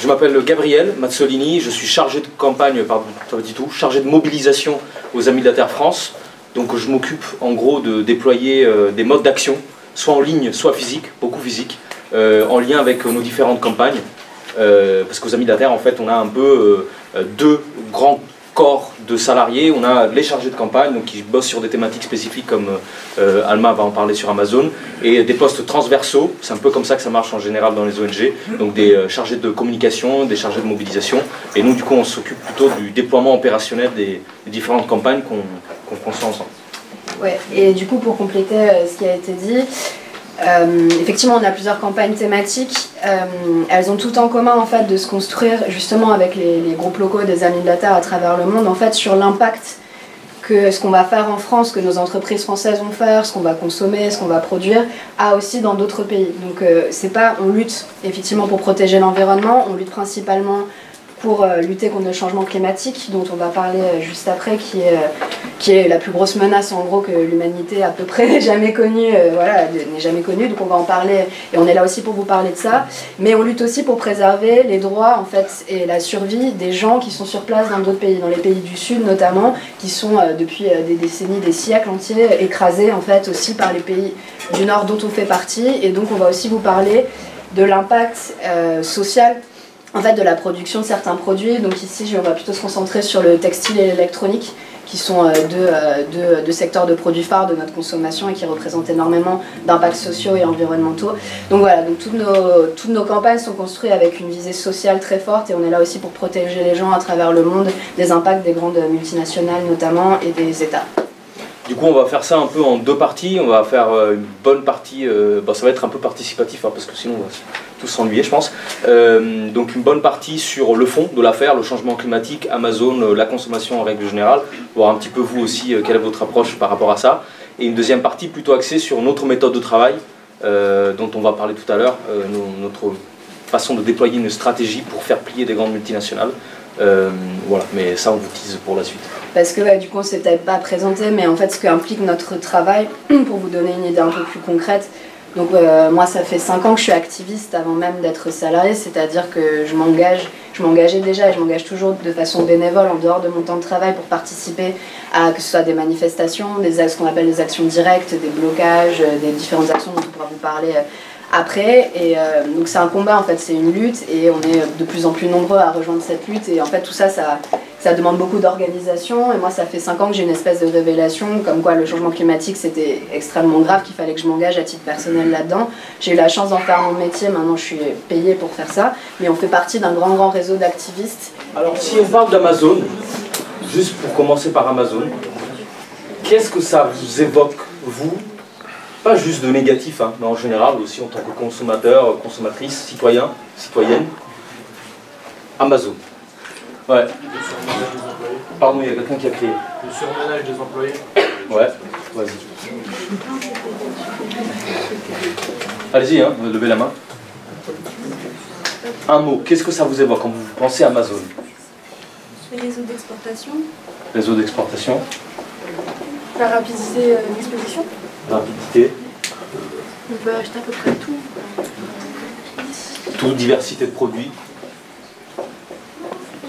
Je m'appelle Gabriel Mazzolini, je suis chargé de campagne, pardon, veut dire tout, chargé de mobilisation aux Amis de la Terre France. Donc je m'occupe en gros de déployer euh, des modes d'action, soit en ligne, soit physique, beaucoup physique, euh, en lien avec nos différentes campagnes. Euh, parce qu'aux Amis de la Terre, en fait, on a un peu deux grands corps de salariés. On a les chargés de campagne, donc qui bossent sur des thématiques spécifiques comme euh, Alma va en parler sur Amazon, et des postes transversaux. C'est un peu comme ça que ça marche en général dans les ONG. Donc des euh, chargés de communication, des chargés de mobilisation. Et nous, du coup, on s'occupe plutôt du déploiement opérationnel des, différentes campagnes qu'on qu construit ensemble. Ouais, et du coup, pour compléter euh, ce qui a été dit, euh, effectivement, on a plusieurs campagnes thématiques. Euh, elles ont tout en commun en fait de se construire justement avec les, groupes locaux des Amis de la Terre à travers le monde en fait sur l'impact que ce qu'on va faire en France, que nos entreprises françaises vont faire, ce qu'on va consommer, ce qu'on va produire, a aussi dans d'autres pays. Donc euh, c'est pas, on lutte effectivement pour protéger l'environnement, on lutte principalement pour euh, lutter contre le changement climatique, dont on va parler euh, juste après, qui est, euh, qui est la plus grosse menace en gros que l'humanité à peu près n'ait jamais connue, voilà, n'est jamais connue. Donc on va en parler et on est là aussi pour vous parler de ça. Mais on lutte aussi pour préserver les droits en fait et la survie des gens qui sont sur place dans d'autres pays, dans les pays du Sud notamment, qui sont depuis des décennies, des siècles entiers écrasés en fait aussi par les pays du Nord dont on fait partie. Et donc on va aussi vous parler de l'impact social en fait, de la production de certains produits. Donc ici, on va plutôt se concentrer sur le textile et l'électronique, qui sont euh, euh, deux, secteurs de produits phares de notre consommation et qui représentent énormément d'impacts sociaux et environnementaux. Donc voilà, donc toutes nos, toutes nos campagnes sont construites avec une visée sociale très forte et on est là aussi pour protéger les gens à travers le monde des impacts des grandes multinationales notamment et des États. Du coup, on va faire ça un peu en deux parties. On va faire euh, une bonne partie, ça va être un peu participatif hein, parce que sinon tous s'ennuyer, je pense. Euh, donc une bonne partie sur le fond de l'affaire, le changement climatique, Amazon, euh, la consommation en règle générale, voir un petit peu vous aussi euh, quelle est votre approche par rapport à ça. Et une deuxième partie plutôt axée sur notre méthode de travail, dont on va parler tout à l'heure, notre façon de déployer une stratégie pour faire plier des grandes multinationales. voilà, mais ça on vous tease pour la suite. Parce que du coup on s'est peut-être pas présenté, mais en fait ce qu'implique notre travail, pour vous donner une idée un peu plus concrète, donc euh, moi, ça fait 5 ans que je suis activiste avant même d'être salarié, c'est-à-dire que je m'engage, je m'engageais déjà et je m'engage toujours de façon bénévole en dehors de mon temps de travail pour participer à que ce soit des manifestations, des, ce qu'on appelle des actions directes, des blocages, euh, des différentes actions dont on pourra vous parler euh, après. Et donc c'est un combat en fait, c'est une lutte et on est de plus en plus nombreux à rejoindre cette lutte et en fait tout ça, ça ça demande beaucoup d'organisation. Et moi, ça fait 5 ans que j'ai une espèce de révélation, comme quoi le changement climatique, c'était extrêmement grave, qu'il fallait que je m'engage à titre personnel là-dedans. J'ai eu la chance d'en faire mon métier, maintenant je suis payée pour faire ça. Mais on fait partie d'un grand, grand réseau d'activistes. Alors, si on parle d'Amazon, juste pour commencer par Amazon, qu'est-ce que ça vous évoque, vous? Pas juste de négatif, hein, mais en général aussi en tant que consommateur, consommatrice, citoyen, citoyenne. Amazon. Ouais. Pardon, il y a quelqu'un qui a crié. Le surmenage des employés Ouais, vas-y. Allez-y, hein, levez la main. Un mot, qu'est-ce que ça vous évoque quand vous pensez Amazon? Réseau d'exportation. Réseau d'exportation. La rapidité euh, d'exposition. Rapidité. On peut acheter à peu près tout. Tout, diversité de produits.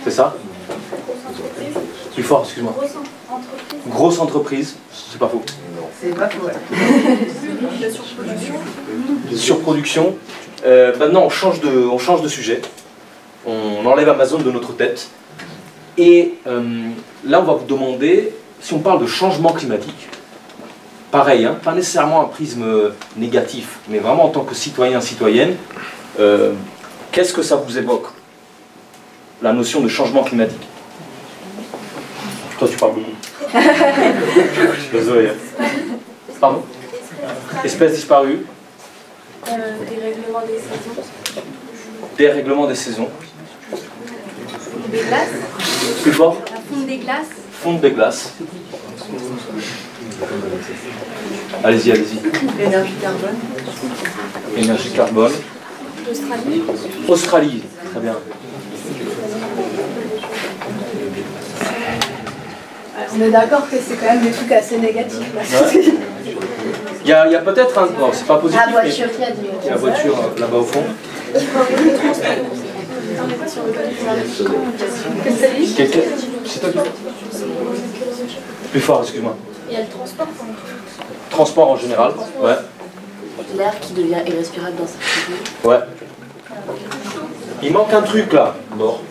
C'est ça Plus fort, excuse-moi. Grosse entreprise. Grosse entreprise, c'est pas faux. C'est pas faux. La surproduction. Surproduction. Euh, maintenant, on change, de, on change de sujet. On enlève Amazon de notre tête. Et euh, là, on va vous demander, si on parle de changement climatique, pareil, hein, pas nécessairement un prisme négatif, mais vraiment en tant que citoyen, citoyenne, euh, qu'est-ce que ça vous évoque la notion de changement climatique. Toi, tu parles beaucoup. Désolé. Pardon Espèces disparues. Euh, dérèglement des saisons. Dérèglement des saisons. Des glaces. Plus fort La fonte des glaces. Fonte des glaces. Allez-y, allez-y. L'énergie carbone. Énergie carbone. Australie. Australie, très bien. On est d'accord que c'est quand même des trucs assez négatifs. Il y a, a peut-être un. Bon, c'est pas positif. La voiture qui a dit. La voiture là-bas au fond. C'est toi qui Plus fort, excuse-moi. Il y a le transport. Transport en général, ouais. L'air qui devient irrespirable dans certains pays. Ouais. Il manque un truc là. Mort.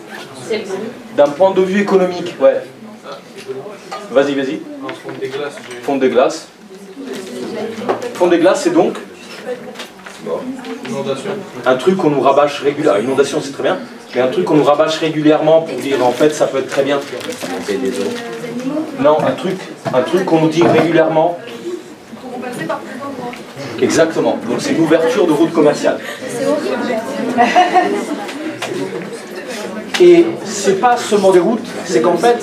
D'un point de vue économique, ouais. Vas-y, vas-y. Fonte des glaces, Fonte des glaces. Fonte des glaces, c'est donc inondation. un truc qu'on nous rabâche régulièrement. Inondation, c'est très bien. Mais un truc qu'on nous rabâche régulièrement pour dire en fait ça peut être très bien. Non, un truc, un truc qu'on nous dit régulièrement. Exactement. Donc c'est une ouverture de route commerciale. Et c'est pas seulement des routes, c'est qu'en fait,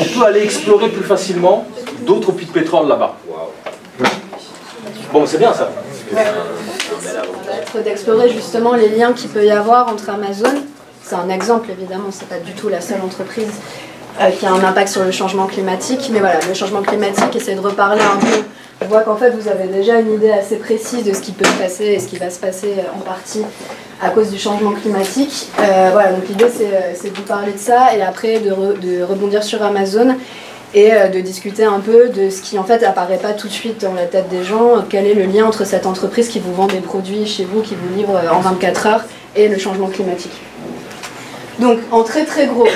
on peut aller explorer plus facilement d'autres puits de pétrole là-bas. Bon, c'est bien ça. être d'explorer justement les liens qu'il peut y avoir entre Amazon. C'est un exemple évidemment, c'est pas du tout la seule entreprise euh, qui a un impact sur le changement climatique, mais voilà, le changement climatique, essayer de reparler un peu. Je vois qu'en fait vous avez déjà une idée assez précise de ce qui peut se passer et ce qui va se passer euh, en partie à cause du changement climatique. Euh, voilà, donc l'idée c'est, euh, c'est de vous parler de ça et après de, re- de rebondir sur Amazon et euh, de discuter un peu de ce qui en fait apparaît pas tout de suite dans la tête des gens, quel est le lien entre cette entreprise qui vous vend des produits chez vous, qui vous livre en 24 heures, et le changement climatique? Donc en très très gros,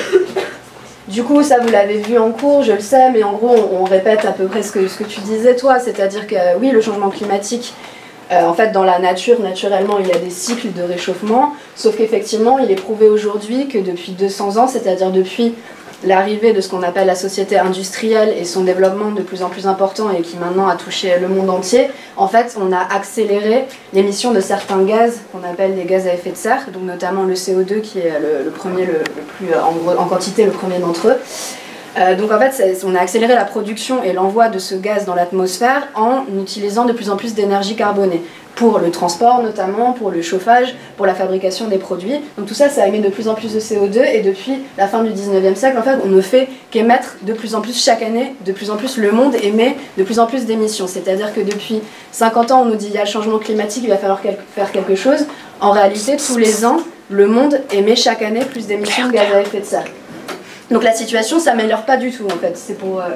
du coup ça vous l'avez vu en cours, je le sais, mais en gros on, répète à peu près ce que, tu disais toi, c'est-à-dire que oui le changement climatique, euh, en fait dans la nature, naturellement il y a des cycles de réchauffement, sauf qu'effectivement il est prouvé aujourd'hui que depuis 200 ans, c'est-à-dire depuis l'arrivée de ce qu'on appelle la société industrielle et son développement de plus en plus important et qui maintenant a touché le monde entier, en fait, on a accéléré l'émission de certains gaz qu'on appelle les gaz à effet de serre, donc notamment le CO2 qui est le, premier, le, plus en, en quantité, le premier d'entre eux. Euh, donc en fait, on a accéléré la production et l'envoi de ce gaz dans l'atmosphère en utilisant de plus en plus d'énergie carbonée pour le transport notamment, pour le chauffage, pour la fabrication des produits. Donc tout ça, ça émet de plus en plus de CO2 et depuis la fin du 19e siècle, en fait, on ne fait qu'émettre de plus en plus chaque année, de plus en plus le monde émet de plus en plus d'émissions. C'est-à-dire que depuis 50 ans, on nous dit il y a le changement climatique, il va falloir faire quelque chose. En réalité, tous les ans, le monde émet chaque année plus d'émissions de gaz à effet de serre. Donc la situation s'améliore pas du tout en fait. C'est pour. euh,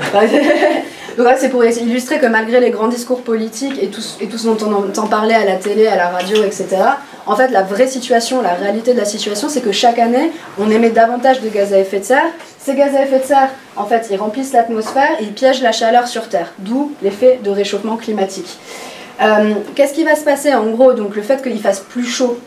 Donc là, c'est pour illustrer que malgré les grands discours politiques et tout, et tout ce dont on entend parler à la télé, à la radio, etc., en fait, la vraie situation, la réalité de la situation, c'est que chaque année, on émet davantage de gaz à effet de serre. Ces gaz à effet de serre, en fait, ils remplissent l'atmosphère ils piègent la chaleur sur Terre, d'où l'effet de réchauffement climatique. Euh, Qu'est-ce qui va se passer en gros Donc le fait qu'il fasse plus chaud?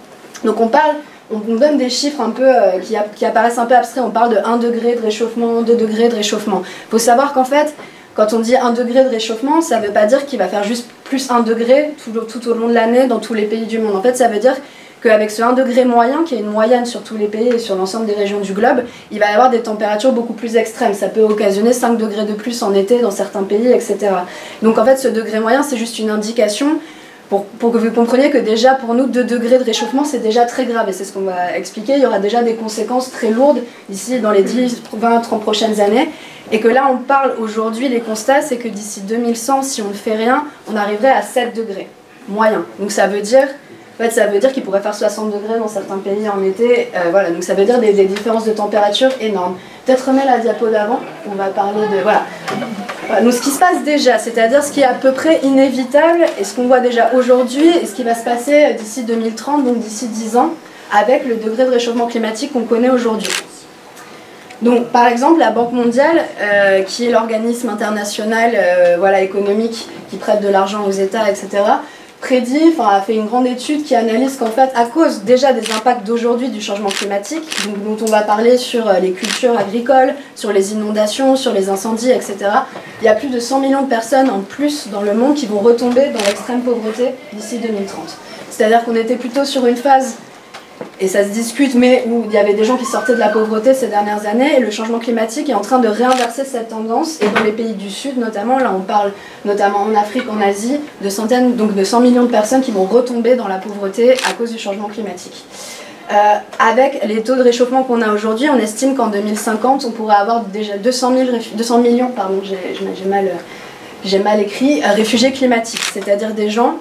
Donc on parle, on, on donne des chiffres un peu euh, qui, apparaissent un peu abstraits. On parle de 1 degré de réchauffement, 2 degrés de réchauffement. Il faut savoir qu'en fait, quand on dit 1 degré de réchauffement, ça ne veut pas dire qu'il va faire juste plus 1 degré tout, tout au long de l'année dans tous les pays du monde. En fait, ça veut dire qu'avec ce 1 degré moyen, qui est une moyenne sur tous les pays et sur l'ensemble des régions du globe, il va y avoir des températures beaucoup plus extrêmes. Ça peut occasionner 5 degrés de plus en été dans certains pays, etc. Donc en fait, ce degré moyen, c'est juste une indication pour, que vous compreniez que déjà pour nous 2 degrés de réchauffement c'est déjà très grave et c'est ce qu'on va expliquer. Il y aura déjà des conséquences très lourdes d'ici dans les 10, 20, 30 prochaines années. Et que là on parle aujourd'hui, les constats c'est que d'ici 2100, si on ne fait rien, on arriverait à 7 degrés moyen. Donc ça veut dire. En fait, ça veut dire qu'il pourrait faire 60 degrés dans certains pays en été. Euh, voilà, donc ça veut dire des, des différences de température énormes. Peut-être remets la diapo d'avant. On va parler de voilà. Voilà, Donc ce qui se passe déjà, c'est-à-dire ce qui est à peu près inévitable et ce qu'on voit déjà aujourd'hui et ce qui va se passer d'ici 2030, donc d'ici 10 ans, avec le degré de réchauffement climatique qu'on connaît aujourd'hui. Donc par exemple la Banque mondiale, euh, qui est l'organisme international euh, voilà, économique qui prête de l'argent aux États, etc., prédit, enfin a fait une grande étude qui analyse qu'en fait, à cause déjà des impacts d'aujourd'hui du changement climatique, dont on va parler sur euh, les cultures agricoles, sur les inondations, sur les incendies, etc., il y a plus de 100 millions de personnes en plus dans le monde qui vont retomber dans l'extrême pauvreté d'ici 2030. C'est-à-dire qu'on était plutôt sur une phase, et ça se discute, mais où il y avait des gens qui sortaient de la pauvreté ces dernières années, et le changement climatique est en train de réinverser cette tendance, et dans les pays du Sud notamment, là on parle notamment en Afrique, en Asie, de centaines, donc de 100 millions de personnes qui vont retomber dans la pauvreté à cause du changement climatique. Euh, avec les taux de réchauffement qu'on a aujourd'hui, on estime qu'en 2050, on pourrait avoir déjà 200, 000 réfu- 200 millions, pardon, j'ai mal, mal écrit, euh, réfugiés climatiques, c'est-à-dire des gens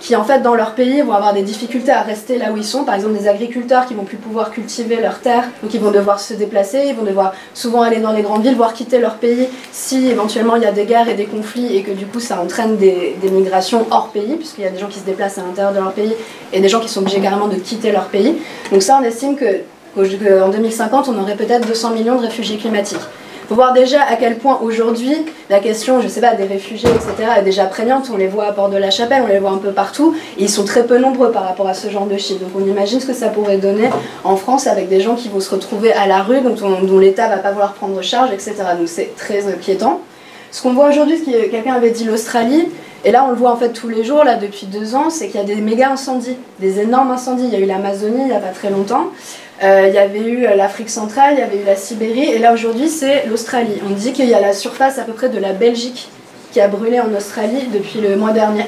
qui en fait dans leur pays vont avoir des difficultés à rester là où ils sont. Par exemple des agriculteurs qui vont plus pouvoir cultiver leurs terres, donc ils vont devoir se déplacer, ils vont devoir souvent aller dans les grandes villes, voire quitter leur pays si éventuellement il y a des guerres et des conflits et que du coup ça entraîne des, migrations hors pays, puisqu'il y a des gens qui se déplacent à l'intérieur de leur pays et des gens qui sont obligés carrément de quitter leur pays. Donc ça on estime que qu'en 2050 on aurait peut-être 200 millions de réfugiés climatiques. Faut voir déjà à quel point aujourd'hui la question, je sais pas, des réfugiés, etc., est déjà prégnante. On les voit à Port de la Chapelle, on les voit un peu partout. Ils sont très peu nombreux par rapport à ce genre de chiffres. Donc on imagine ce que ça pourrait donner en France avec des gens qui vont se retrouver à la rue, dont, on- dont l'État va pas vouloir prendre charge, etc. Donc c'est très inquiétant. Ce qu'on voit aujourd'hui, que quelqu'un avait dit l'Australie, et là on le voit en fait tous les jours, là depuis deux ans, c'est qu'il y a des méga incendies, des énormes incendies. Il y a eu l'Amazonie il n'y a pas très longtemps. Euh, il y avait eu euh, l'Afrique centrale, il y avait eu la Sibérie, et là aujourd'hui c'est l'Australie. On dit qu'il y a la surface à peu près de la Belgique qui a brûlé en Australie depuis le mois dernier.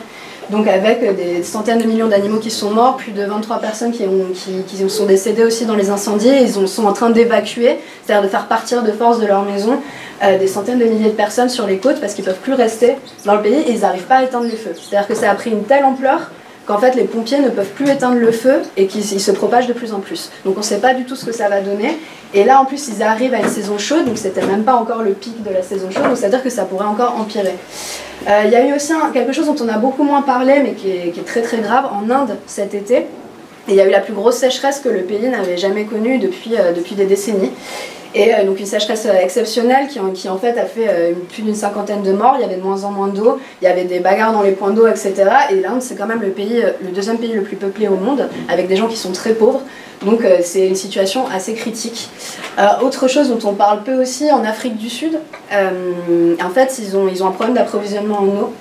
Donc avec euh, des centaines de millions d'animaux qui sont morts, plus de 23 personnes qui, ont, qui, sont décédées aussi dans les incendies, ils ont- sont en train d'évacuer, c'est-à-dire de faire partir de force de leur maison des centaines de milliers de personnes sur les côtes parce qu'ils peuvent plus rester dans le pays et ils n'arrivent pas à éteindre les feux. C'est-à-dire que ça a pris une telle ampleur qu'en fait les pompiers ne peuvent plus éteindre le feu et qu'il il se propage de plus en plus. Donc on ne sait pas du tout ce que ça va donner. Et là en plus ils arrivent à une saison chaude, donc c'était même pas encore le pic de la saison chaude, donc c'est-à-dire que ça pourrait encore empirer. Euh, Il y a eu aussi quelque chose dont on a beaucoup moins parlé mais qui est, très très grave en Inde cet été. Il y a eu la plus grosse sécheresse que le pays n'avait jamais connue depuis, euh, depuis des décennies. Et euh, donc une sécheresse euh, exceptionnelle qui en, fait a fait euh, plus d'une cinquantaine de morts. Il y avait de moins en moins d'eau, il y avait des bagarres dans les points d'eau, etc. Et l'Inde, c'est quand même le, pays, le deuxième pays le plus peuplé au monde, avec des gens qui sont très pauvres. Donc c'est une situation assez critique. Autre chose dont on parle peu aussi, en Afrique du Sud, en fait, ils ont, ils ont un problème d'approvisionnement en eau.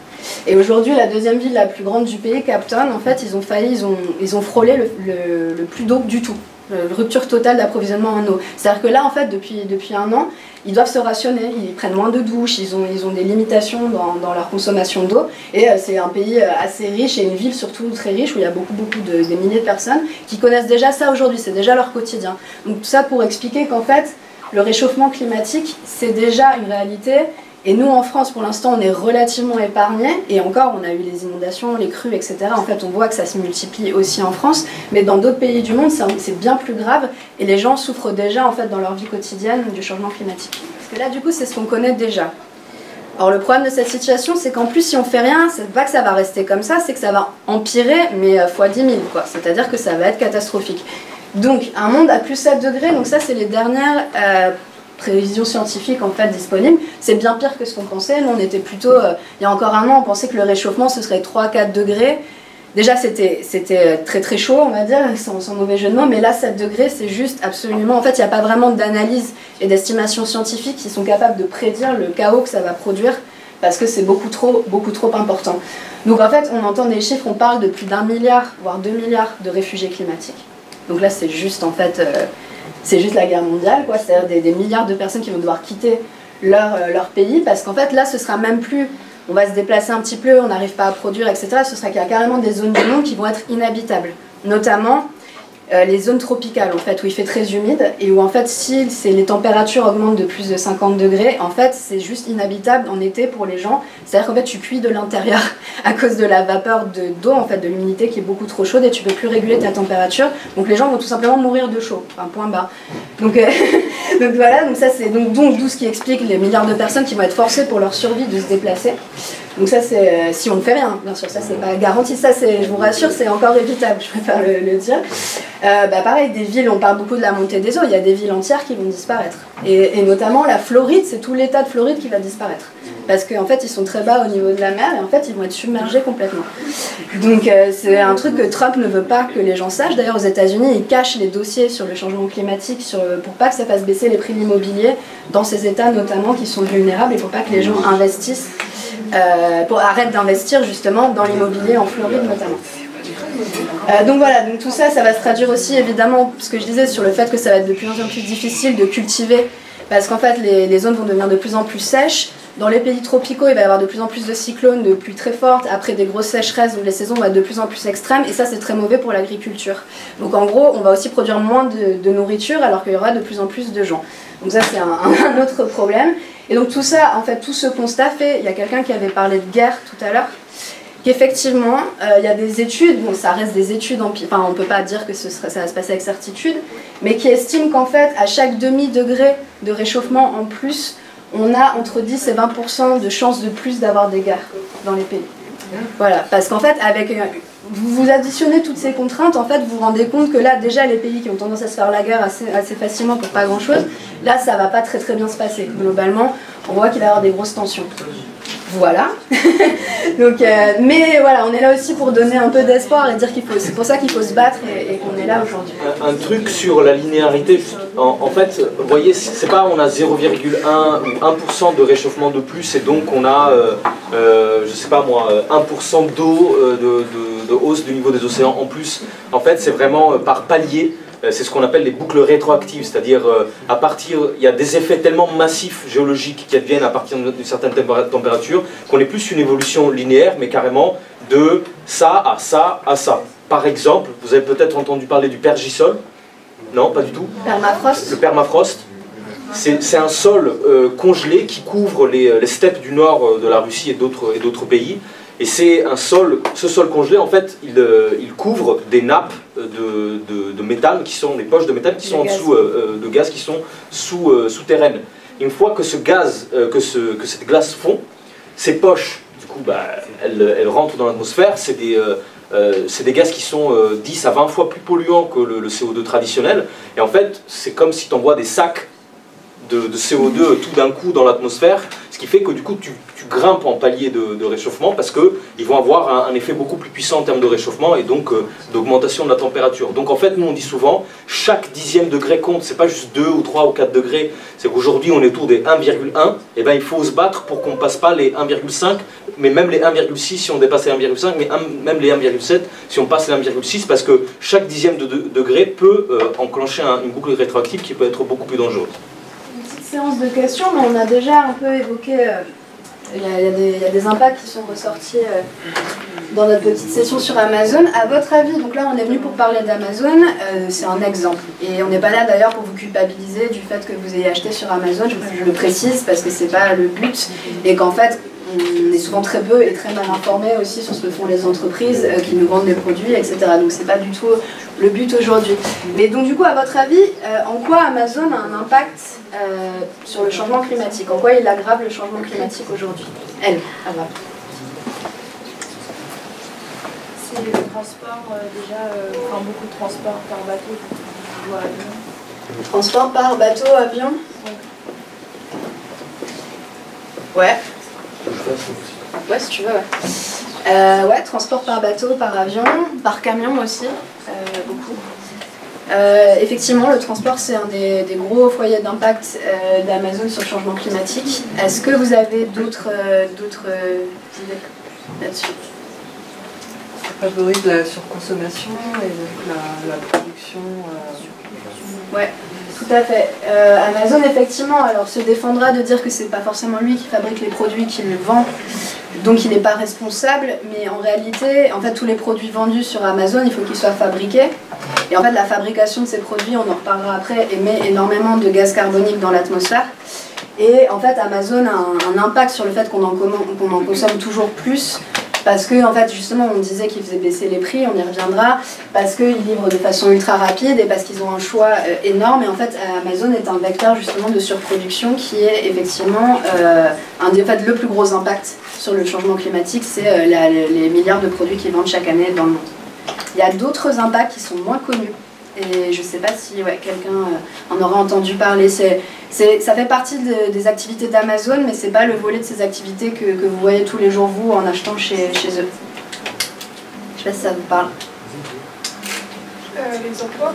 Et aujourd'hui, la deuxième ville la plus grande du pays, Cape Town, en fait, ils ont failli, ils ont, ils ont frôlé le plus d'eau du tout. Euh, rupture totale d'approvisionnement en eau. C'est-à-dire que là, en fait, depuis, depuis un an, ils doivent se rationner, ils prennent moins de douches, ils ont, ils ont des limitations dans, dans leur consommation d'eau. Et euh, c'est un pays euh, assez riche et une ville surtout très riche où il y a beaucoup, beaucoup de milliers de personnes qui connaissent déjà ça aujourd'hui, c'est déjà leur quotidien. Donc tout ça pour expliquer qu'en fait, le réchauffement climatique, c'est déjà une réalité. Et nous, en France, pour l'instant, on est relativement épargnés. Et encore, on a eu les inondations, les crues, etc. En fait, on voit que ça se multiplie aussi en France. Mais dans d'autres pays du monde, c'est bien plus grave. Et les gens souffrent déjà, en fait, dans leur vie quotidienne du changement climatique. Parce que là, du coup, c'est ce qu'on connaît déjà. Alors le problème de cette situation, c'est qu'en plus, si on fait rien, c'est pas que ça va rester comme ça, c'est que ça va empirer, mais euh, fois 10 000, quoi. C'est-à-dire que ça va être catastrophique. Donc, un monde à plus 7 degrés, donc ça, c'est les dernières euh, prévisions scientifiques en fait disponibles. C'est bien pire que ce qu'on pensait. Nous, on était plutôt, euh, il y a encore un an, on pensait que le réchauffement, ce serait 3-4 degrés. Déjà, c'était euh, très très chaud, on va dire, sans, sans mauvais jeu de mots, mais là, 7 degrés, c'est juste absolument. En fait, il n'y a pas vraiment d'analyse et d'estimation scientifique qui sont capables de prédire le chaos que ça va produire parce que c'est beaucoup trop, beaucoup trop important. Donc en fait, on entend des chiffres, on parle de plus d'un milliard, voire deux milliards de réfugiés climatiques. Donc là, c'est juste en fait, euh, c'est juste la guerre mondiale, quoi. C'est-à-dire des, milliards de personnes qui vont devoir quitter leur, euh, leur pays, parce qu'en fait, là, ce sera même plus, on va se déplacer un petit peu, on n'arrive pas à produire, etc. Ce sera qu'il y carrément des zones du monde qui vont être inhabitables, notamment euh, les zones tropicales, en fait, où il fait très humide et où en fait, si c'est- les températures augmentent de plus de 50 degrés, en fait, c'est juste inhabitable en été pour les gens. C'est-à-dire qu'en fait, tu cuis de l'intérieur à cause de la vapeur de- d'eau, en fait, de l'humidité qui est beaucoup trop chaude et tu peux plus réguler ta température. Donc les gens vont tout simplement mourir de chaud. Enfin, point bas. Donc, euh, donc voilà, donc ça c'est donc d'où ce qui explique les milliards de personnes qui vont être forcées pour leur survie de se déplacer. Donc ça c'est euh, si on ne fait rien, bien sûr, ça c'est pas garanti, ça je vous rassure, c'est encore évitable, je préfère le, dire. Euh, bah pareil, des villes, on parle beaucoup de la montée des eaux, il y a des villes entières qui vont disparaître. Et, notamment la Floride, c'est tout l'état de Floride qui va disparaître. Parce qu'en fait ils sont très bas au niveau de la mer et en fait ils vont être submergés complètement. Donc euh, c'est un truc que Trump ne veut pas que les gens sachent. D'ailleurs aux États-Unis, ils cachent les dossiers sur le changement climatique sur, pour pas que ça fasse baisser les prix de l'immobilier dans ces États notamment qui sont vulnérables et pour pas que les gens investissent, pour arrêtent d'investir justement dans l'immobilier en Floride notamment. Euh, donc voilà, donc tout ça, ça va se traduire aussi évidemment, ce que je disais, sur le fait que ça va être de plus en plus difficile de cultiver, parce qu'en fait les, zones vont devenir de plus en plus sèches. Dans les pays tropicaux, il va y avoir de plus en plus de cyclones, de pluies très fortes, après des grosses sécheresses, donc les saisons vont être de plus en plus extrêmes, et ça c'est très mauvais pour l'agriculture. Donc en gros, on va aussi produire moins de, nourriture, alors qu'il y aura de plus en plus de gens. Donc ça c'est un autre problème. Et donc tout ça, en fait, tout ce constat fait, il y a quelqu'un qui avait parlé de guerre tout à l'heure, qu'effectivement, euh, il y a des études, bon ça reste des études, enfin on ne peut pas dire que ça va se passer avec certitude, mais qui estiment qu'en fait, à chaque demi-degré de réchauffement en plus, on a entre 10 et 20% de chances de plus d'avoir des guerres dans les pays. Voilà, parce qu'en fait, avec vous, vous additionnez toutes ces contraintes, en fait, vous vous rendez compte que là, déjà, les pays qui ont tendance à se faire la guerre assez, facilement pour pas grand-chose, là, ça va pas très très bien se passer. Globalement, on voit qu'il va y avoir des grosses tensions. Voilà. Euh, mais voilà, on est là aussi pour donner un peu d'espoir et dire qu'il faut. C'est pour ça qu'il faut se battre et, qu'on est là aujourd'hui. Un, truc sur la linéarité. En, fait, vous voyez, c'est pas on a 0,1 ou 1% de réchauffement de plus et donc on a, euh, euh, je sais pas moi, 1% d'eau de, de, hausse du niveau des océans en plus. En fait, c'est vraiment par palier. Euh, c'est ce qu'on appelle les boucles rétroactives, c'est-à-dire euh, à partir, il y a des effets tellement massifs géologiques qui adviennent à partir d'une certaine température qu'on n'est plus une évolution linéaire, mais carrément de ça à ça à ça. Par exemple, vous avez peut-être entendu parler du pergisol Non, pas du tout Permafrost. Le permafrost. C'est un sol euh, congelé qui couvre les, les steppes du nord de la Russie et d'autres pays et c'est un sol, ce sol congelé, en fait, il, euh, il couvre des nappes de, de, méthane, qui sont des poches de méthane qui sont en dessous, euh, euh, de gaz qui sont sous, souterraines. Une fois que, ce gaz, que, ce, que cette glace fond, ces poches, du coup, bah, elles, elles rentrent dans l'atmosphère, c'est des... des gaz qui sont 10 à 20 fois plus polluants que le, le CO2 traditionnel. Et en fait, c'est comme si tu envoies des sacs de, CO2 tout d'un coup dans l'atmosphère, ce qui fait que du coup tu, grimpes en palier de, réchauffement parce qu'ils vont avoir un, effet beaucoup plus puissant en termes de réchauffement et donc euh, d'augmentation de la température. Donc en fait, nous on dit souvent, chaque dixième degré compte, c'est pas juste 2 ou 3 ou 4 degrés, c'est qu'aujourd'hui on est autour des 1,1, et ben il faut se battre pour qu'on passe pas les 1,5, mais même les 1,6 si on dépasse les 1,5, mais même les 1,7 si on passe les 1,6 parce que chaque dixième de, degré peut euh, enclencher une boucle rétroactive qui peut être beaucoup plus dangereuse séance de questions, mais on a déjà un peu évoqué. Il y, a, des, impacts qui sont ressortis euh, dans notre petite session sur Amazon. À votre avis, donc là on est venu pour parler d'Amazon, euh, c'est un exemple. Et on n'est pas là d'ailleurs pour vous culpabiliser du fait que vous ayez acheté sur Amazon, je, je le précise parce que c'est pas le but. Et qu'en fait, on est souvent très peu et très mal informés aussi sur ce que font les entreprises euh, qui nous vendent des produits, etc. Donc c'est pas du tout le but aujourd'hui. Mais donc du coup, à votre avis, euh, en quoi Amazon a un impact euh, sur le changement climatique? En quoi il aggrave le changement climatique aujourd'hui? Elle, va. C'est le transport déjà, enfin beaucoup de transport par bateau ou avion. Transport par bateau, avion? Ouais. Ouais, si tu veux, ouais. Euh, ouais, transport par bateau, par avion, par camion aussi, euh, beaucoup. Euh, effectivement, le transport, c'est un des, gros foyers d'impact d'Amazon sur le changement climatique. Est-ce que vous avez d'autres idées là-dessus? Ça favorise la surconsommation et la, la production. Ouais. Tout à fait. Euh, Amazon, effectivement, alors se défendra de dire que c'est pas forcément lui qui fabrique les produits qu'il vend, donc il n'est pas responsable, mais en réalité, en fait, tous les produits vendus sur Amazon, il faut qu'ils soient fabriqués. Et en fait, la fabrication de ces produits, on en reparlera après, émet énormément de gaz carbonique dans l'atmosphère. Et en fait, Amazon a un, impact sur le fait qu'on en, en, consomme toujours plus parce que en fait justement on disait qu'ils faisaient baisser les prix, on y reviendra, parce qu'ils livrent de façon ultra rapide et parce qu'ils ont un choix euh, énorme. Et en fait Amazon est un vecteur justement de surproduction qui est effectivement euh, un des, le plus gros impact sur le changement climatique, c'est euh, les milliards de produits qu'ils vendent chaque année dans le monde. Il y a d'autres impacts qui sont moins connus et je ne sais pas si ouais, quelqu'un euh, en aura entendu parler. C'est, ça fait partie des activités d'Amazon, mais ce n'est pas le volet de ces activités que, que, vous voyez tous les jours, vous, en achetant chez, chez eux. Je ne sais pas si ça vous parle. Euh, les emplois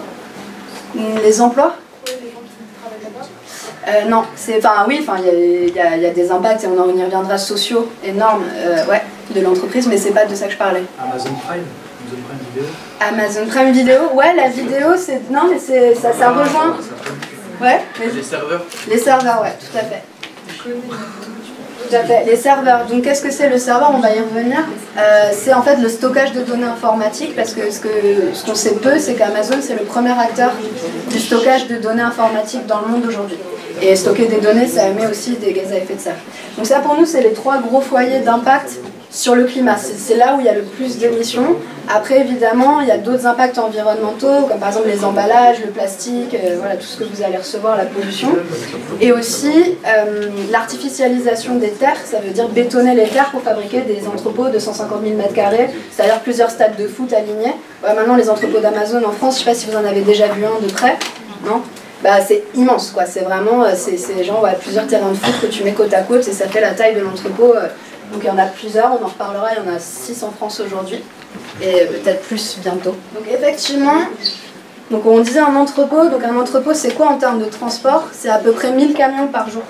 Les emplois? Oui, les gens qui travaillent là-bas. Euh, non, c'est, enfin oui, enfin il y, y, a des impacts et on, y reviendra sociaux énormes, ouais, de l'entreprise, mais c'est pas de ça que je parlais. Amazon Prime. Amazon Prime Video Ouais, la vidéo, c'est. Non, mais c'est ça, ça rejoint. Ouais. Les serveurs Les serveurs, ouais, tout à fait. Tout à fait. Les serveurs. Donc, qu'est-ce que c'est le serveur? On va y revenir. Euh, c'est en fait le stockage de données informatiques parce que ce qu'on ce qu'on sait peu, c'est qu'Amazon, c'est le premier acteur du stockage de données informatiques dans le monde aujourd'hui. Et stocker des données, ça émet aussi des gaz à effet de serre. Donc, ça, pour nous, c'est les trois gros foyers d'impact sur le climat. C'est là où il y a le plus d'émissions. Après, évidemment, il y a d'autres impacts environnementaux, comme par exemple les emballages, le plastique, euh, voilà, tout ce que vous allez recevoir, la pollution. Et aussi euh, l'artificialisation des terres, ça veut dire bétonner les terres pour fabriquer des entrepôts de 150 000 m2, c'est-à-dire plusieurs stades de foot alignés. maintenant, les entrepôts d'Amazon en France, je ne sais pas si vous en avez déjà vu un de près, non? Bah, c'est immense, quoi. C'est vraiment, euh, c'est genre plusieurs terrains de foot que tu mets côte à côte et ça fait la taille de l'entrepôt. Donc il y en a plusieurs, on en reparlera, il y en a 6 en France aujourd'hui, et peut-être plus bientôt. Donc effectivement, donc on disait un entrepôt, donc un entrepôt c'est quoi en termes de transport? C'est à peu près 1000 camions par jour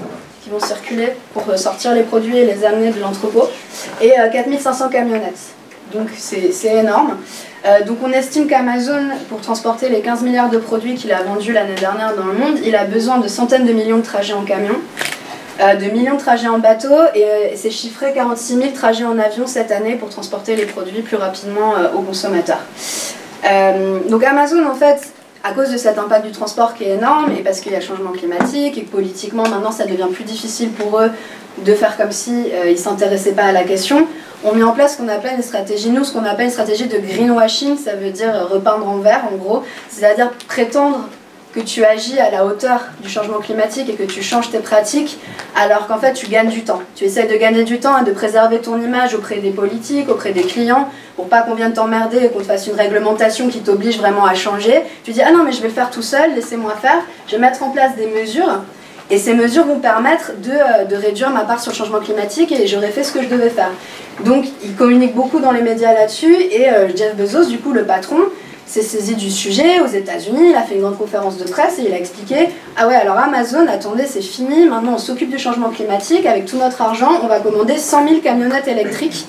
qui vont circuler pour sortir les produits et les amener de l'entrepôt, et 4500 euh, camionnettes. Donc c'est énorme. Euh, donc on estime qu'Amazon, pour transporter les 15 milliards de produits qu'il a vendus l'année dernière dans le monde, il a besoin de centaines de millions de trajets en camion. Euh, de millions de trajets en bateau et euh, c'est chiffré 46 000 trajets en avion cette année pour transporter les produits plus rapidement euh, aux consommateurs. donc Amazon en fait à cause de cet impact du transport qui est énorme et parce qu'il y a changement climatique et que politiquement maintenant ça devient plus difficile pour eux de faire comme si ils s'intéressaient pas à la question, on met en place ce qu'on appelle une stratégie, nous ce qu'on appelle une stratégie de greenwashing, ça veut dire repeindre en vert en gros, c'est-à-dire prétendre que tu agis à la hauteur du changement climatique et que tu changes tes pratiques, alors qu'en fait tu gagnes du temps. Tu essaies de gagner du temps et de préserver ton image auprès des politiques, auprès des clients, pour pas qu'on vienne t'emmerder et qu'on te fasse une réglementation qui t'oblige vraiment à changer. Tu dis ah non mais je vais faire tout seul, laissez-moi faire, je vais mettre en place des mesures. Et ces mesures vont permettre de, euh, de, réduire ma part sur le changement climatique et j'aurais fait ce que je devais faire. Donc, ils communiquent beaucoup dans les médias là-dessus et euh, Jeff Bezos, du coup, le patron, s'est saisi du sujet aux États-Unis, il a fait une grande conférence de presse et il a expliqué Ah ouais, alors Amazon, attendez, c'est fini, maintenant on s'occupe du changement climatique, avec tout notre argent, on va commander 100 000 camionnettes électriques.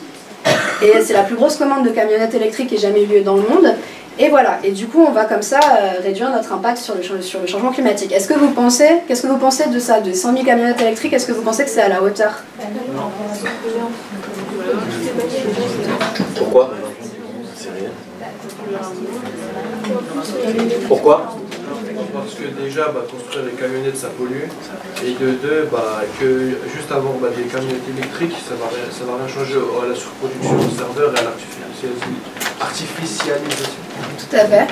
Et c'est la plus grosse commande de camionnettes électriques qui ait jamais eu lieu dans le monde. Et voilà, et du coup, on va comme ça euh, réduire notre impact sur le, sur le changement climatique. Est-ce que vous pensez, qu'est-ce que vous pensez de ça, de 100 000 camionnettes électriques? Est-ce que vous pensez que c'est à la hauteur? Pourquoi? Pourquoi Parce que déjà, bah, construire des camionnettes, ça pollue. Et de deux, bah, que juste avoir bah, des camionnettes électriques, ça ne va, rien, ça va rien changer à la surproduction du serveur et à l'artificialisation. Tout à fait.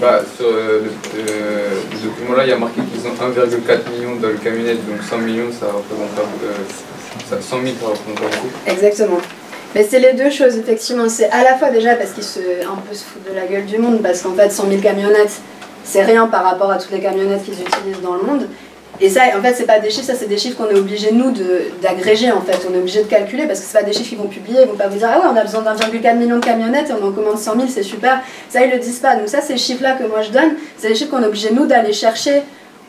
Bah, sur euh, le, document-là, il y a marqué qu'ils ont 1,4 million dans le camionnette, donc 100 millions, ça représente euh, 100 000, ça représente beaucoup. Exactement. Mais c'est les deux choses, effectivement. C'est à la fois déjà parce qu'ils se, un peu se foutent de la gueule du monde, parce qu'en fait, 100 000 camionnettes, c'est rien par rapport à toutes les camionnettes qu'ils utilisent dans le monde. Et ça, en fait, c'est pas des chiffres, ça, c'est des chiffres qu'on est obligé, nous, d'agréger, en fait. On est obligé de calculer, parce que c'est pas des chiffres qu'ils vont publier, ils vont pas vous dire, ah ouais, on a besoin d'1,4 million de camionnettes et on en commande 100 000, c'est super. Ça, ils le disent pas. Donc, ça, ces chiffres-là que moi je donne, c'est des chiffres qu'on est obligé, nous, d'aller chercher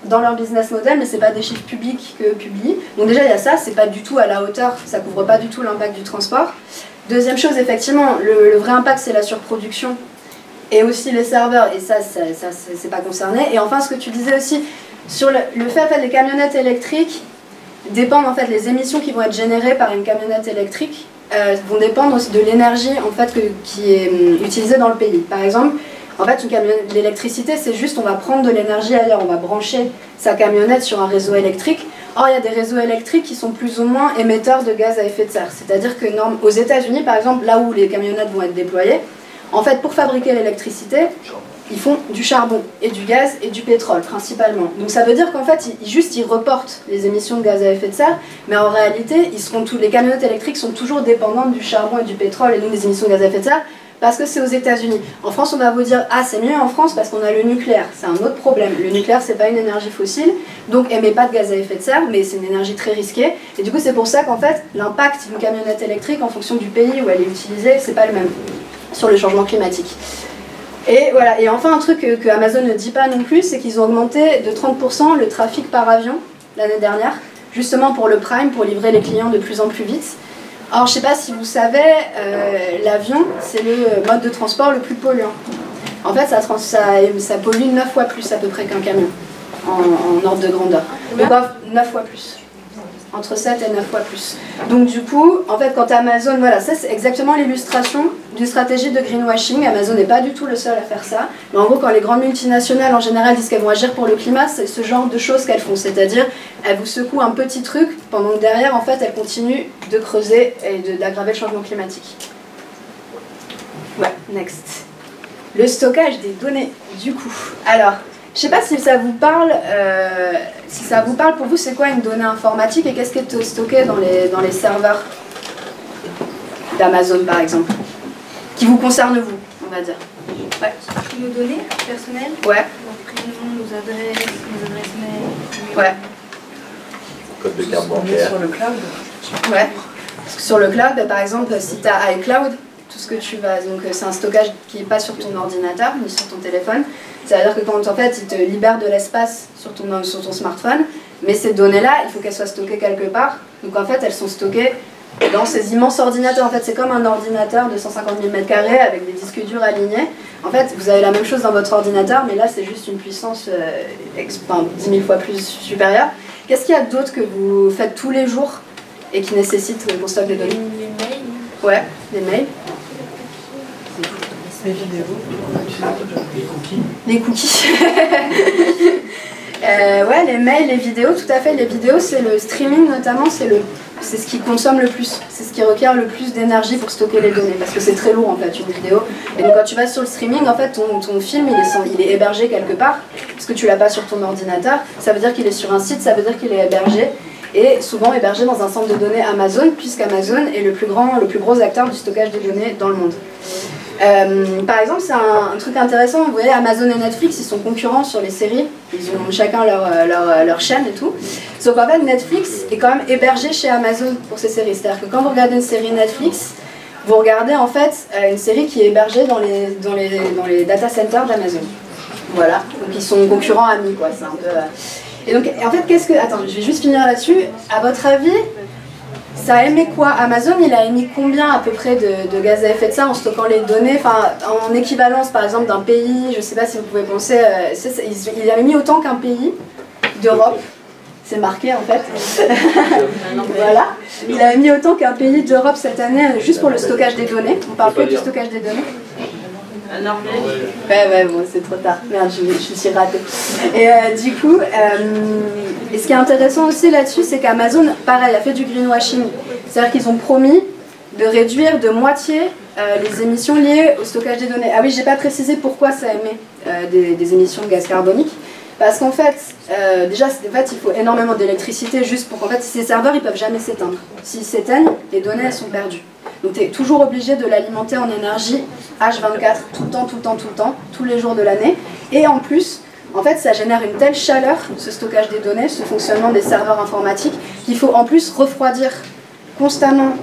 dans leur business model, mais c'est pas des chiffres publics que publient. Donc déjà il y a ça, c'est pas du tout à la hauteur, ça couvre pas du tout l'impact du transport. Deuxième chose, effectivement, le, vrai impact c'est la surproduction et aussi les serveurs, et ça, ça, ça c'est pas concerné. Et enfin, ce que tu disais aussi sur le, fait, en fait, les camionnettes électriques dépendent en fait les émissions qui vont être générées par une camionnette électrique euh, vont dépendre aussi de l'énergie en fait qui est hum, utilisée dans le pays. Par exemple, en fait, l'électricité, c'est juste, on va prendre de l'énergie ailleurs, on va brancher sa camionnette sur un réseau électrique. Or, il y a des réseaux électriques qui sont plus ou moins émetteurs de gaz à effet de serre. C'est-à-dire que aux États-Unis, par exemple, là où les camionnettes vont être déployées, en fait, pour fabriquer l'électricité, ils font du charbon et du gaz et du pétrole principalement. Donc ça veut dire qu'en fait, ils, juste ils reportent les émissions de gaz à effet de serre, mais en réalité, ils seront tous, les camionnettes électriques sont toujours dépendantes du charbon et du pétrole et donc des émissions de gaz à effet de serre parce que c'est aux États-Unis. En France, on va vous dire ah c'est mieux en France parce qu'on a le nucléaire. C'est un autre problème. Le nucléaire c'est pas une énergie fossile, donc émet pas de gaz à effet de serre, mais c'est une énergie très risquée. Et du coup, c'est pour ça qu'en fait, l'impact d'une camionnette électrique en fonction du pays où elle est utilisée, c'est pas le même sur le changement climatique. Et voilà. Et enfin, un truc que, Amazon ne dit pas non plus, c'est qu'ils ont augmenté de 30% le trafic par avion l'année dernière, justement pour le Prime, pour livrer les clients de plus en plus vite. Alors, je ne sais pas si vous savez, euh, l'avion, c'est le mode de transport le plus polluant. En fait, ça, ça, pollue 9 fois plus à peu près qu'un camion, en, ordre de grandeur. Donc, 9 fois plus. Entre 7 et 9 fois plus. Donc du coup, en fait, quand Amazon, voilà, ça c'est exactement l'illustration d'une stratégie de greenwashing. Amazon n'est pas du tout le seul à faire ça. Mais en gros, quand les grandes multinationales en général disent qu'elles vont agir pour le climat, c'est ce genre de choses qu'elles font. C'est-à-dire, elles vous secouent un petit truc pendant que derrière, en fait, elles continuent de creuser et d'aggraver le changement climatique. Ouais, next. Le stockage des données, du coup. Alors, je sais pas si ça vous parle, euh, si ça vous parle pour vous, c'est quoi une donnée informatique et qu'est-ce qui est stocké dans les, dans les serveurs d'Amazon par exemple? Qui vous concerne vous, on va dire. Ouais. Nos données personnelles, Ouais, nos prénoms, nos adresses, nos adresses mail. ouais, Code de carte On est bancaire. sur le cloud. ouais. Parce que sur le cloud, bah, par exemple, si tu as iCloud, tout ce que tu vas. Donc, euh, c'est un stockage qui n'est pas sur ton ordinateur ni sur ton téléphone. C'est-à-dire que quand en fait, il te libère de l'espace sur ton, sur ton smartphone, mais ces données-là, il faut qu'elles soient stockées quelque part. Donc, en fait, elles sont stockées dans ces immenses ordinateurs. En fait, c'est comme un ordinateur de 150 000 m2 avec des disques durs alignés. En fait, vous avez la même chose dans votre ordinateur, mais là, c'est juste une puissance euh, ex- enfin, 10 000 fois plus supérieure. Qu'est-ce qu'il y a d'autre que vous faites tous les jours et qui nécessite qu'on stocke des Les données? Mails. Ouais, des mails. Les vidéos. Les cookies. Euh, ouais, les mails, les vidéos, tout à fait. Les vidéos, c'est le streaming notamment, c'est le, c'est ce qui consomme le plus. C'est ce qui requiert le plus d'énergie pour stocker les données, parce que c'est très lourd en fait une vidéo. Et donc quand tu vas sur le streaming, en fait, ton, ton film, il est, sans- il est hébergé quelque part, parce que tu l'as pas sur ton ordinateur. Ça veut dire qu'il est sur un site, ça veut dire qu'il est hébergé. Et souvent hébergé dans un centre de données Amazon, puisqu'Amazon est le plus grand, le plus gros acteur du stockage des données dans le monde. Euh, par exemple, c'est un, truc intéressant. Vous voyez, Amazon et Netflix, ils sont concurrents sur les séries. Ils ont chacun leur, euh, leur, euh, leur chaîne et tout. Sauf qu'en fait, Netflix est quand même hébergé chez Amazon pour ses séries. C'est-à-dire que quand vous regardez une série Netflix, vous regardez en fait une série qui est hébergée dans les, dans les, dans les data centers d'Amazon. Voilà. Donc ils sont concurrents amis, quoi. C'est un peu. Et donc, en fait, qu'est-ce que. Attends, je vais juste finir là-dessus. À votre avis, ça a émis quoi Amazon, il a émis combien à peu près de, de gaz à effet de serre en stockant les données Enfin, en équivalence par exemple d'un pays, je sais pas si vous pouvez penser, euh, il, il a émis autant qu'un pays d'Europe. C'est marqué en fait. voilà. Il a émis autant qu'un pays d'Europe cette année juste pour le stockage des données. On parle que du stockage des données. Ouais, ouais, bon, c'est trop tard. Merde, je, je me suis ratée. Et euh, du coup, euh, et ce qui est intéressant aussi là-dessus, c'est qu'Amazon, pareil, a fait du greenwashing. C'est-à-dire qu'ils ont promis de réduire de moitié euh, les émissions liées au stockage des données. Ah oui, j'ai pas précisé pourquoi ça émet euh, des, des émissions de gaz carbonique. Parce qu'en fait, euh, déjà, en fait, il faut énormément d'électricité juste pour qu'en fait, ces serveurs, ils peuvent jamais s'éteindre. S'ils s'éteignent, les données, elles sont perdues. Donc, tu es toujours obligé de l'alimenter en énergie H24, tout le temps, tout le temps, tout le temps, tous les jours de l'année. Et en plus, en fait, ça génère une telle chaleur, ce stockage des données, ce fonctionnement des serveurs informatiques, qu'il faut en plus refroidir constamment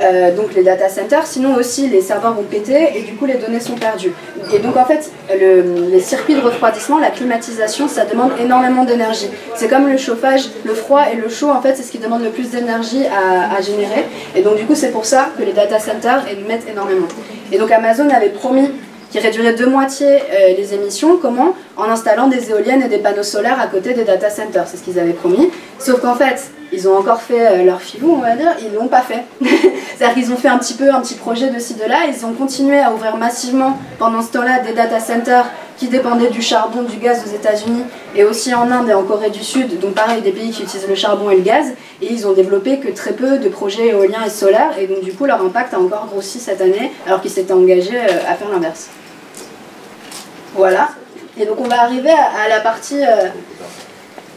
euh, donc les data centers, sinon aussi les serveurs vont péter et du coup les données sont perdues. Et donc en fait, le- les circuits de refroidissement, la climatisation, ça demande énormément d'énergie. C'est comme le chauffage, le froid et le chaud, en fait, c'est ce qui demande le plus d'énergie à, à générer. Et donc du coup, c'est pour ça que les data centers émettent énormément. Et donc Amazon avait promis qu'il réduirait de moitié euh, les émissions. Comment? En installant des éoliennes et des panneaux solaires à côté des data centers. C'est ce qu'ils avaient promis. Sauf qu'en fait, ils ont encore fait euh, leur filou, on va dire. Ils l'ont pas fait. C'est-à-dire qu'ils ont fait un petit peu un petit projet de ci de là. Ils ont continué à ouvrir massivement pendant ce temps-là des data centers qui dépendaient du charbon, du gaz aux États-Unis et aussi en Inde et en Corée du Sud. Donc pareil, des pays qui utilisent le charbon et le gaz. Et ils ont développé que très peu de projets éoliens et solaires. Et donc du coup, leur impact a encore grossi cette année, alors qu'ils s'étaient engagés euh, à faire l'inverse. Voilà. Et donc on va arriver à, la partie, euh,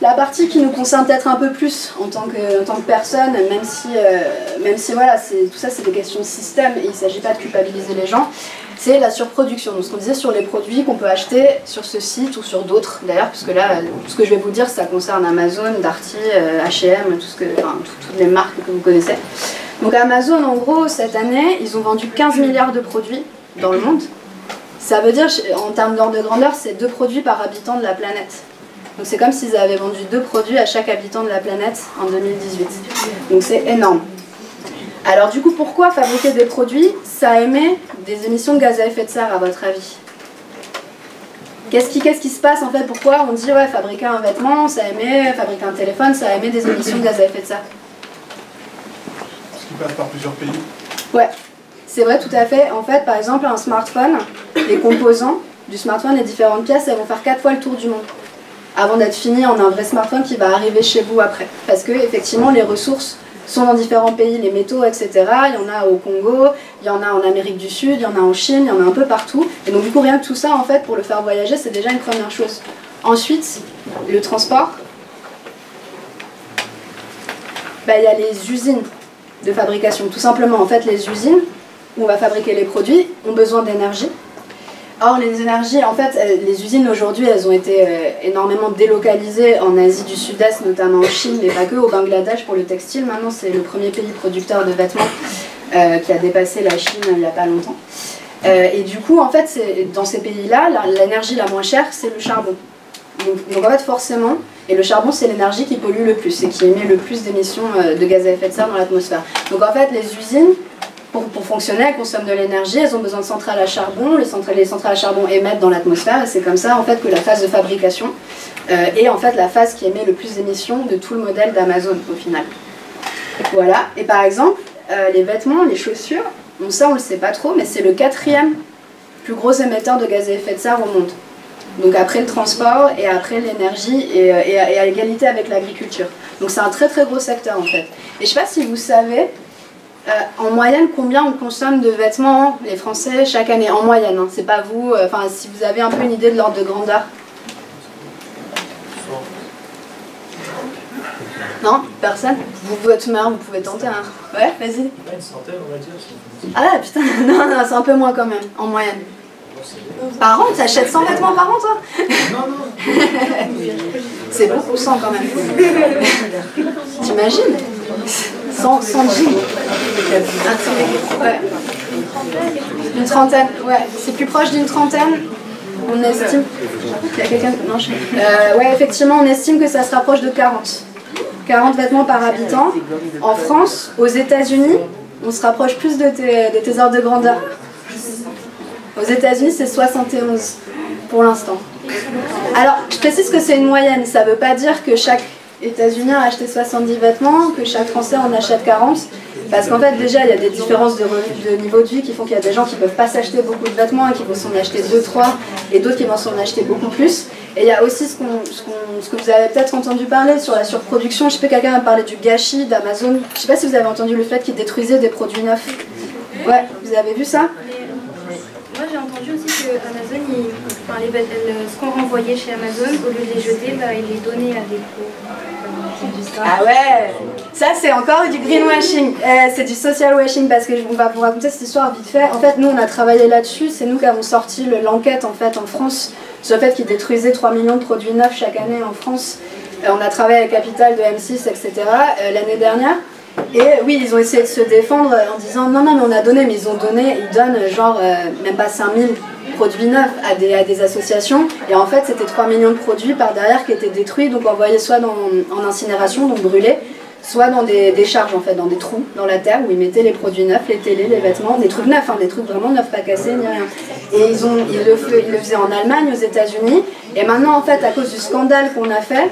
la partie qui nous concerne peut-être un peu plus en tant que, que personne, même si, euh, même si voilà, tout ça c'est des questions de système et il ne s'agit pas de culpabiliser les gens. C'est la surproduction. Donc ce qu'on disait sur les produits qu'on peut acheter sur ce site ou sur d'autres d'ailleurs, puisque là, tout ce que je vais vous dire, ça concerne Amazon, Darty, H&M, que, toutes les marques que vous connaissez. Donc Amazon, en gros, cette année, ils ont vendu 15 milliards de produits dans le monde. Ça veut dire, en termes d'ordre de grandeur, c'est deux produits par habitant de la planète. Donc c'est comme s'ils avaient vendu deux produits à chaque habitant de la planète en 2018. Donc c'est énorme. Alors du coup, pourquoi fabriquer des produits, ça émet des émissions de gaz à effet de serre à votre avis? Qu'est-ce qui, se passe en fait? Pourquoi on dit ouais fabriquer un vêtement, ça émet, fabriquer un téléphone, ça émet des émissions de gaz à effet de serre? Passe par plusieurs pays. Ouais, c'est vrai, tout à fait. En fait, par exemple, un smartphone, les composants du smartphone, les différentes pièces, elles vont faire quatre fois le tour du monde avant d'être fini en un vrai smartphone qui va arriver chez vous après. Parce que effectivement, les ressources sont dans différents pays, les métaux, etc. Il y en a au Congo, il y en a en Amérique du Sud, il y en a en Chine, il y en a un peu partout. Et donc du coup, rien que tout ça, en fait, pour le faire voyager, c'est déjà une première chose. Ensuite, le transport. Bah, il y a les usines de fabrication. Tout simplement, en fait, les usines où on va fabriquer les produits ont besoin d'énergie. Or, les énergies, en fait, euh, les usines aujourd'hui, elles ont été euh, énormément délocalisées en Asie du Sud-Est, notamment en Chine, mais pas que, au Bangladesh pour le textile. Maintenant, c'est le premier pays producteur de vêtements euh, qui a dépassé la Chine il n'y a pas longtemps. et du coup, en fait, dans ces pays-là, l'énergie la, moins chère, c'est le charbon. Donc, donc, en fait, forcément, et le charbon, c'est l'énergie qui pollue le plus et qui émet le plus d'émissions de gaz à effet de serre dans l'atmosphère. Donc en fait, les usines, pour, fonctionner, elles consomment de l'énergie, elles ont besoin de centrales à charbon, les centrales, les centrales à charbon émettent dans l'atmosphère, et c'est comme ça en fait que la phase de fabrication euh, est en fait la phase qui émet le plus d'émissions de tout le modèle d'Amazon au final. Voilà, et par exemple, euh, les vêtements, les chaussures, bon ça on le sait pas trop, mais c'est le quatrième plus gros émetteur de gaz à effet de serre au monde. Donc après le transport et après l'énergie et, euh, à l'égalité avec l'agriculture. Donc c'est un très très gros secteur en fait. Et je sais pas si vous savez, euh, en moyenne, combien on consomme de vêtements, les Français, chaque année En moyenne, hein. c'est pas vous. Euh, enfin, si vous avez un peu une idée de l'ordre de grandeur. Non Personne Vous, votre mère, vous pouvez tenter. Hein. Ouais, vas-y. Une centaine, on va dire. Ah putain, non, non, c'est un peu moins quand même, en moyenne. Par an, t'achètes 100 vêtements par an, toi Non, non. c'est beaucoup 100 quand même. T'imagines 100, 100 Ouais. Une trentaine, ouais. C'est plus proche d'une trentaine. On estime. Il y a quelqu'un. Non, je... euh, ouais, effectivement, on estime que ça se rapproche de 40. 40 vêtements par habitant. En France, aux États-Unis, on se rapproche plus de tes, de tes ordres de grandeur. Aux États-Unis, c'est 71 pour l'instant. Alors, je précise que c'est une moyenne. Ça ne veut pas dire que chaque États-Unis a acheté 70 vêtements, que chaque Français en achète 40. Parce qu'en fait, déjà, il y a des différences de, niveau de vie qui font qu'il y a des gens qui ne peuvent pas s'acheter beaucoup de vêtements et qui vont s'en acheter 2-3, et d'autres qui vont s'en acheter beaucoup plus. Et il y a aussi ce, ce, que vous avez peut-être entendu parler sur la surproduction. Je sais pas, quelqu'un a parlé du gâchis d'Amazon. Je ne sais pas si vous avez entendu le fait qu'ils détruisaient des produits neufs. Ouais, vous avez vu ça? Moi j'ai entendu aussi que Amazon, enfin, les, ce qu'on renvoyait chez Amazon, au lieu de les jeter, bah, ils les donnaient à des ah ouais Ça, c'est encore du greenwashing. Euh, c'est du social washing parce que on va vous raconter cette histoire vite fait. En fait, nous, on a travaillé là-dessus. C'est nous qui avons sorti l'enquête en fait en France sur le fait qu'ils détruisaient 3 millions de produits neufs chaque année en France. Euh, on a travaillé avec Capital de M6, etc. Euh, l'année dernière. Et oui, ils ont essayé de se défendre en disant non, non, mais on a donné, mais ils ont donné, ils donnent genre même pas 5000 produits neufs à des, à des associations. Et en fait, c'était 3 millions de produits par derrière qui étaient détruits, donc envoyés soit dans, en incinération, donc brûlés, soit dans des, des, charges, en fait, dans des trous dans la terre où ils mettaient les produits neufs, les télés, les vêtements, des trucs neufs, hein, des trucs vraiment neufs, pas cassés ni rien. Et ils, ont, le, ils le faisaient en Allemagne, aux États-Unis. Et maintenant, en fait, à cause du scandale qu'on a fait,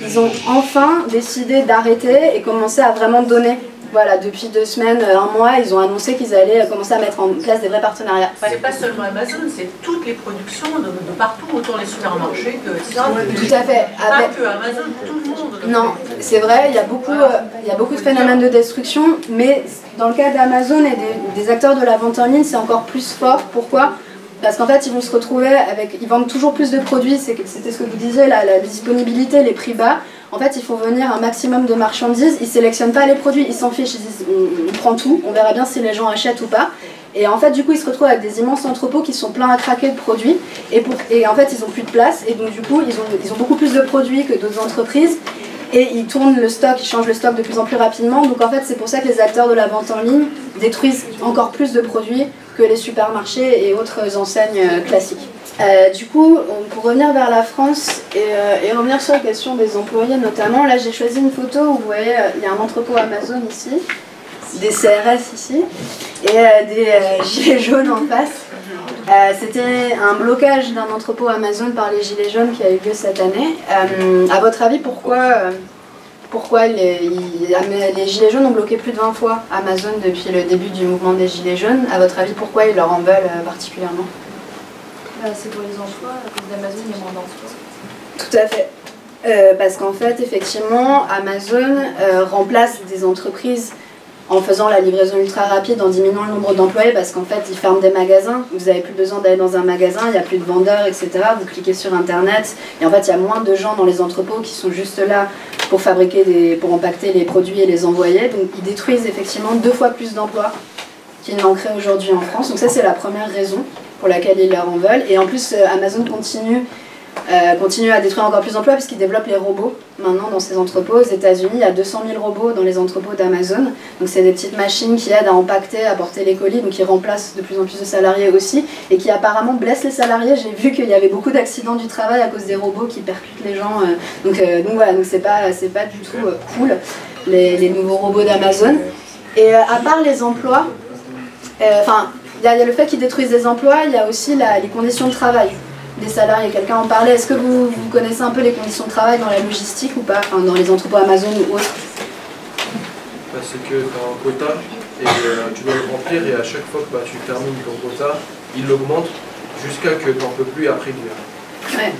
ils ont enfin décidé d'arrêter et commencer à vraiment donner voilà, depuis deux semaines, euh, un mois, ils ont annoncé qu'ils allaient euh, commencer à mettre en place des vrais partenariats. C'est pas seulement Amazon, c'est toutes les productions de, partout, autant les supermarchés que Tout à fait. Pas que Amazon, tout le monde. Non, c'est vrai, il y, a beaucoup, euh, il y a beaucoup de phénomènes de destruction, mais dans le cas d'Amazon et des, acteurs de la vente en ligne, c'est encore plus fort. Pourquoi? Parce qu'en fait, ils vont se retrouver avec. Ils vendent toujours plus de produits, c'était ce que vous disiez, la, la disponibilité, les prix bas. En fait, ils font venir un maximum de marchandises, ils sélectionnent pas les produits, ils s'en fichent, ils disent on, prend tout, on verra bien si les gens achètent ou pas. Et en fait, du coup, ils se retrouvent avec des immenses entrepôts qui sont pleins à craquer de produits. Et, en fait, ils n'ont plus de place. Et donc, du coup, ils ont beaucoup plus de produits que d'autres entreprises. Et ils tournent le stock, ils changent le stock de plus en plus rapidement. Donc, en fait, c'est pour ça que les acteurs de la vente en ligne détruisent encore plus de produits que les supermarchés et autres enseignes euh, classiques. Euh, du coup, pour revenir vers la France euh, et, revenir sur la question des employés notamment, là j'ai choisi une photo où vous voyez, il y a un entrepôt Amazon ici, des CRS ici, et des gilets jaunes en face. C'était un blocage d'un entrepôt Amazon par les gilets jaunes qui a eu lieu cette année. à votre avis, pourquoi, pourquoi les, ils- les Gilets jaunes ont bloqué plus de 20 fois Amazon depuis le début du mouvement des Gilets jaunes. À votre avis, pourquoi ils leur en veulent euh, particulièrement? Bah, c'est pour les emplois, à cause d'Amazon, il y a moins d'emplois. Tout à fait. Euh, parce qu'en fait, effectivement, Amazon euh, remplace des entreprises en faisant la livraison ultra rapide, en diminuant le nombre d'employés, parce qu'en fait, ils ferment des magasins. Vous n'avez plus besoin d'aller dans un magasin, il n'y a plus de vendeurs, etc. Vous cliquez sur Internet, et en fait, il y a moins de gens dans les entrepôts qui sont juste là pour fabriquer, pour empaqueter les produits et les envoyer. Donc, ils détruisent effectivement deux fois plus d'emplois qu'il n'en crée aujourd'hui en France. Donc, ça, c'est la première raison pour laquelle ils leur en veulent. Et en plus, euh, Amazon continue euh, continue à détruire encore plus d'emplois puisqu'ils développent les robots maintenant dans ces entrepôts. Aux États-Unis, il y a 200 000 robots dans les entrepôts d'Amazon. Donc, c'est des petites machines qui aident à empaqueter, à porter les colis, donc qui remplacent de plus en plus de salariés aussi et qui apparemment blessent les salariés. J'ai vu qu'il y avait beaucoup d'accidents du travail à cause des robots qui percutent les gens. euh, donc, euh, donc voilà, donc c'est pas, pas du tout euh, cool les, nouveaux robots d'Amazon. Et à part les emplois, enfin, il y, a le fait qu'ils détruisent des emplois, il y a aussi les conditions de travail des salariés. Quelqu'un en parlait. Est-ce que vous, vous connaissez un peu les conditions de travail dans la logistique ou pas Enfin, dans les entrepôts Amazon ou autres Bah, c'est que tu as un quota et euh, tu dois le remplir et à chaque fois que bah, tu termines ton quota, il l'augmente jusqu'à que tu n'en peux plus après l'hiver. Ouais.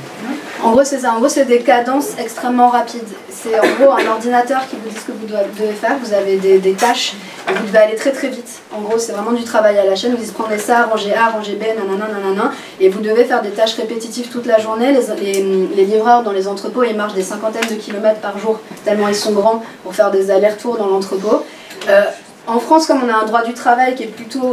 En gros, c'est ça. En gros, c'est des cadences extrêmement rapides. C'est en gros un ordinateur qui vous dit ce que vous devez faire. Vous avez des, tâches et vous devez aller très très vite. En gros, c'est vraiment du travail à la chaîne. Vous dites prenez ça, rangez A, rangez B, nanana, nanana. Et vous devez faire des tâches répétitives toute la journée. Les, les- les livreurs dans les entrepôts, ils marchent des cinquantaines de kilomètres par jour, tellement ils sont grands pour faire des allers-retours dans l'entrepôt. Euh, en France, comme on a un droit du travail qui est plutôt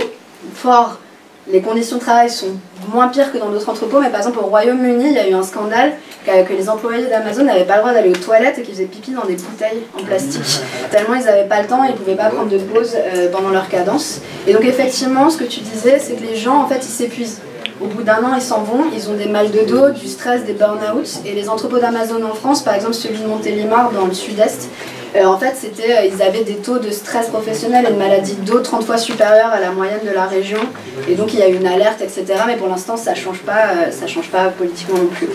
fort, les conditions de travail sont moins pires que dans d'autres entrepôts, mais par exemple au Royaume-Uni, il y a eu un scandale que, les employés d'Amazon n'avaient pas le droit d'aller aux toilettes et qu'ils faisaient pipi dans des bouteilles en plastique. Tellement ils n'avaient pas le temps et ils ne pouvaient pas prendre de pause euh, pendant leur cadence. Et donc effectivement, ce que tu disais, c'est que les gens, en fait, ils s'épuisent. Au bout d'un an, ils s'en vont, ils ont des mal de dos, du stress, des burn-out. Et les entrepôts d'Amazon en France, par exemple celui de Montélimar dans le sud-est, euh, en fait, c'était, euh, ils avaient des taux de stress professionnel et de maladie de dos 30 fois supérieurs à la moyenne de la région. Et donc, il y a eu une alerte, etc. Mais pour l'instant, ça ne change, pas, euh, ça change pas politiquement non plus.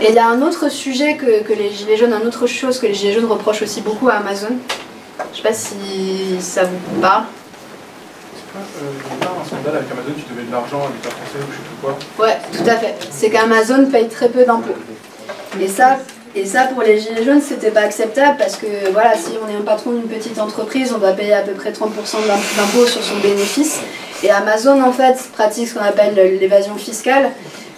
Et il y a un autre sujet que, que les Gilets jaunes, une autre chose que les Gilets jaunes reprochent aussi beaucoup à Amazon. Je sais pas si ça vous parle. Euh, a un scandale avec Amazon, tu devais de l'argent à l'État français ou je sais plus quoi. Ouais, tout à fait. C'est qu'Amazon paye très peu d'impôts. Et ça, et ça, pour les Gilets jaunes, c'était pas acceptable parce que voilà, si on est un patron d'une petite entreprise, on doit payer à peu près 30% d'im- d'impôts sur son bénéfice. Et Amazon, en fait, pratique ce qu'on appelle l'évasion fiscale.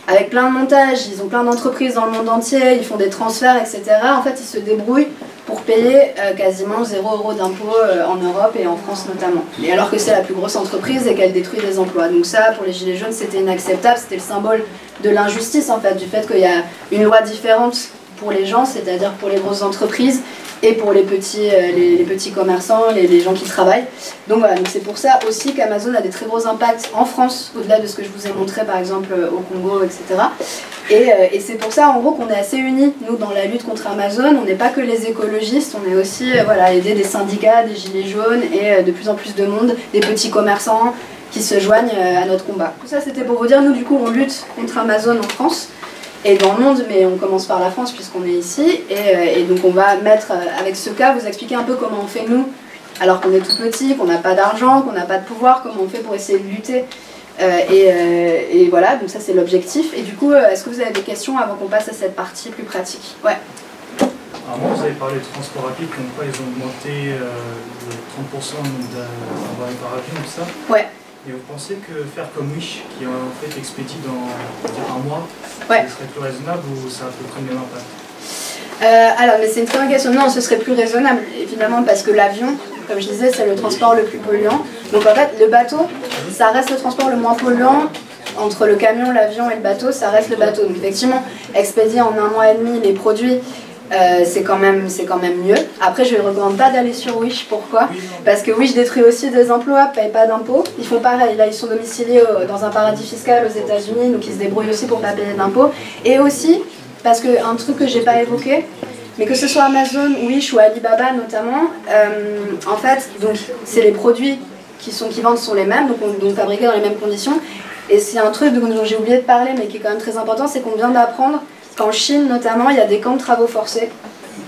Avec plein de montages, ils ont plein d'entreprises dans le monde entier, ils font des transferts, etc. En fait, ils se débrouillent pour payer euh, quasiment 0 euros d'impôts euh, en Europe et en France notamment. Et alors que c'est la plus grosse entreprise et qu'elle détruit des emplois. Donc ça, pour les Gilets jaunes, c'était inacceptable, c'était le symbole de l'injustice en fait, du fait qu'il y a une loi différente pour les gens, c'est-à-dire pour les grosses entreprises et pour les petits, euh, les, petits commerçants, les, gens qui travaillent. Donc voilà, c'est pour ça aussi qu'Amazon a des très gros impacts en France, au-delà de ce que je vous ai montré par exemple euh, au Congo, etc. Et, euh, et c'est pour ça en gros qu'on est assez unis, nous, dans la lutte contre Amazon. On n'est pas que les écologistes, on est aussi voilà, aidés des syndicats, des gilets jaunes et de plus en plus de monde, des petits commerçants qui se joignent à notre combat. Tout ça c'était pour vous dire, nous du coup on lutte contre Amazon en France et dans le monde, mais on commence par la France puisqu'on est ici. Et, euh, et donc on va mettre, euh, avec ce cas, vous expliquer un peu comment on fait nous, alors qu'on est tout petit, qu'on n'a pas d'argent, qu'on n'a pas de pouvoir, comment on fait pour essayer de lutter. Euh, et, euh, et voilà, donc ça c'est l'objectif. Et du coup, est-ce que vous avez des questions avant qu'on passe à cette partie plus pratique? Ouais. Un moment, vous avez parlé de transport rapide, comme quoi ils ont augmenté euh, de 30% le nombre d'envoyés par avion, tout ça. Ouais. Et vous pensez que faire comme Wish, qui en fait expédie dans un mois, Ouais. ce serait plus raisonnable ou ça a à peu près le même impact Euh, alors, mais c'est une très bonne question. Non, ce serait plus raisonnable, évidemment, parce que l'avion, comme je disais, c'est le transport le plus polluant. Donc en fait, le bateau, ça reste le transport le moins polluant. Entre le camion, l'avion et le bateau, ça reste le bateau. Donc effectivement, expédier en un mois et demi les produits, euh, c'est quand, même- c'est quand même mieux. Après, je ne recommande pas d'aller sur Wish. Pourquoi? Parce que Wish détruit aussi des emplois, paye pas d'impôts. Ils font pareil. Là, ils sont domiciliés dans un paradis fiscal aux États-Unis, donc ils se débrouillent aussi pour pas payer d'impôts. Et aussi, parce que un truc que j'ai pas évoqué, mais que ce soit Amazon, Wish ou Alibaba notamment, euh, en fait, donc c'est les produits qui sont qui vendent sont les mêmes, donc, on- donc fabriqués dans les mêmes conditions. Et c'est un truc dont j'ai oublié de parler, mais qui est quand même très important, c'est qu'on vient d'apprendre qu'en Chine notamment, il y a des camps de travaux forcés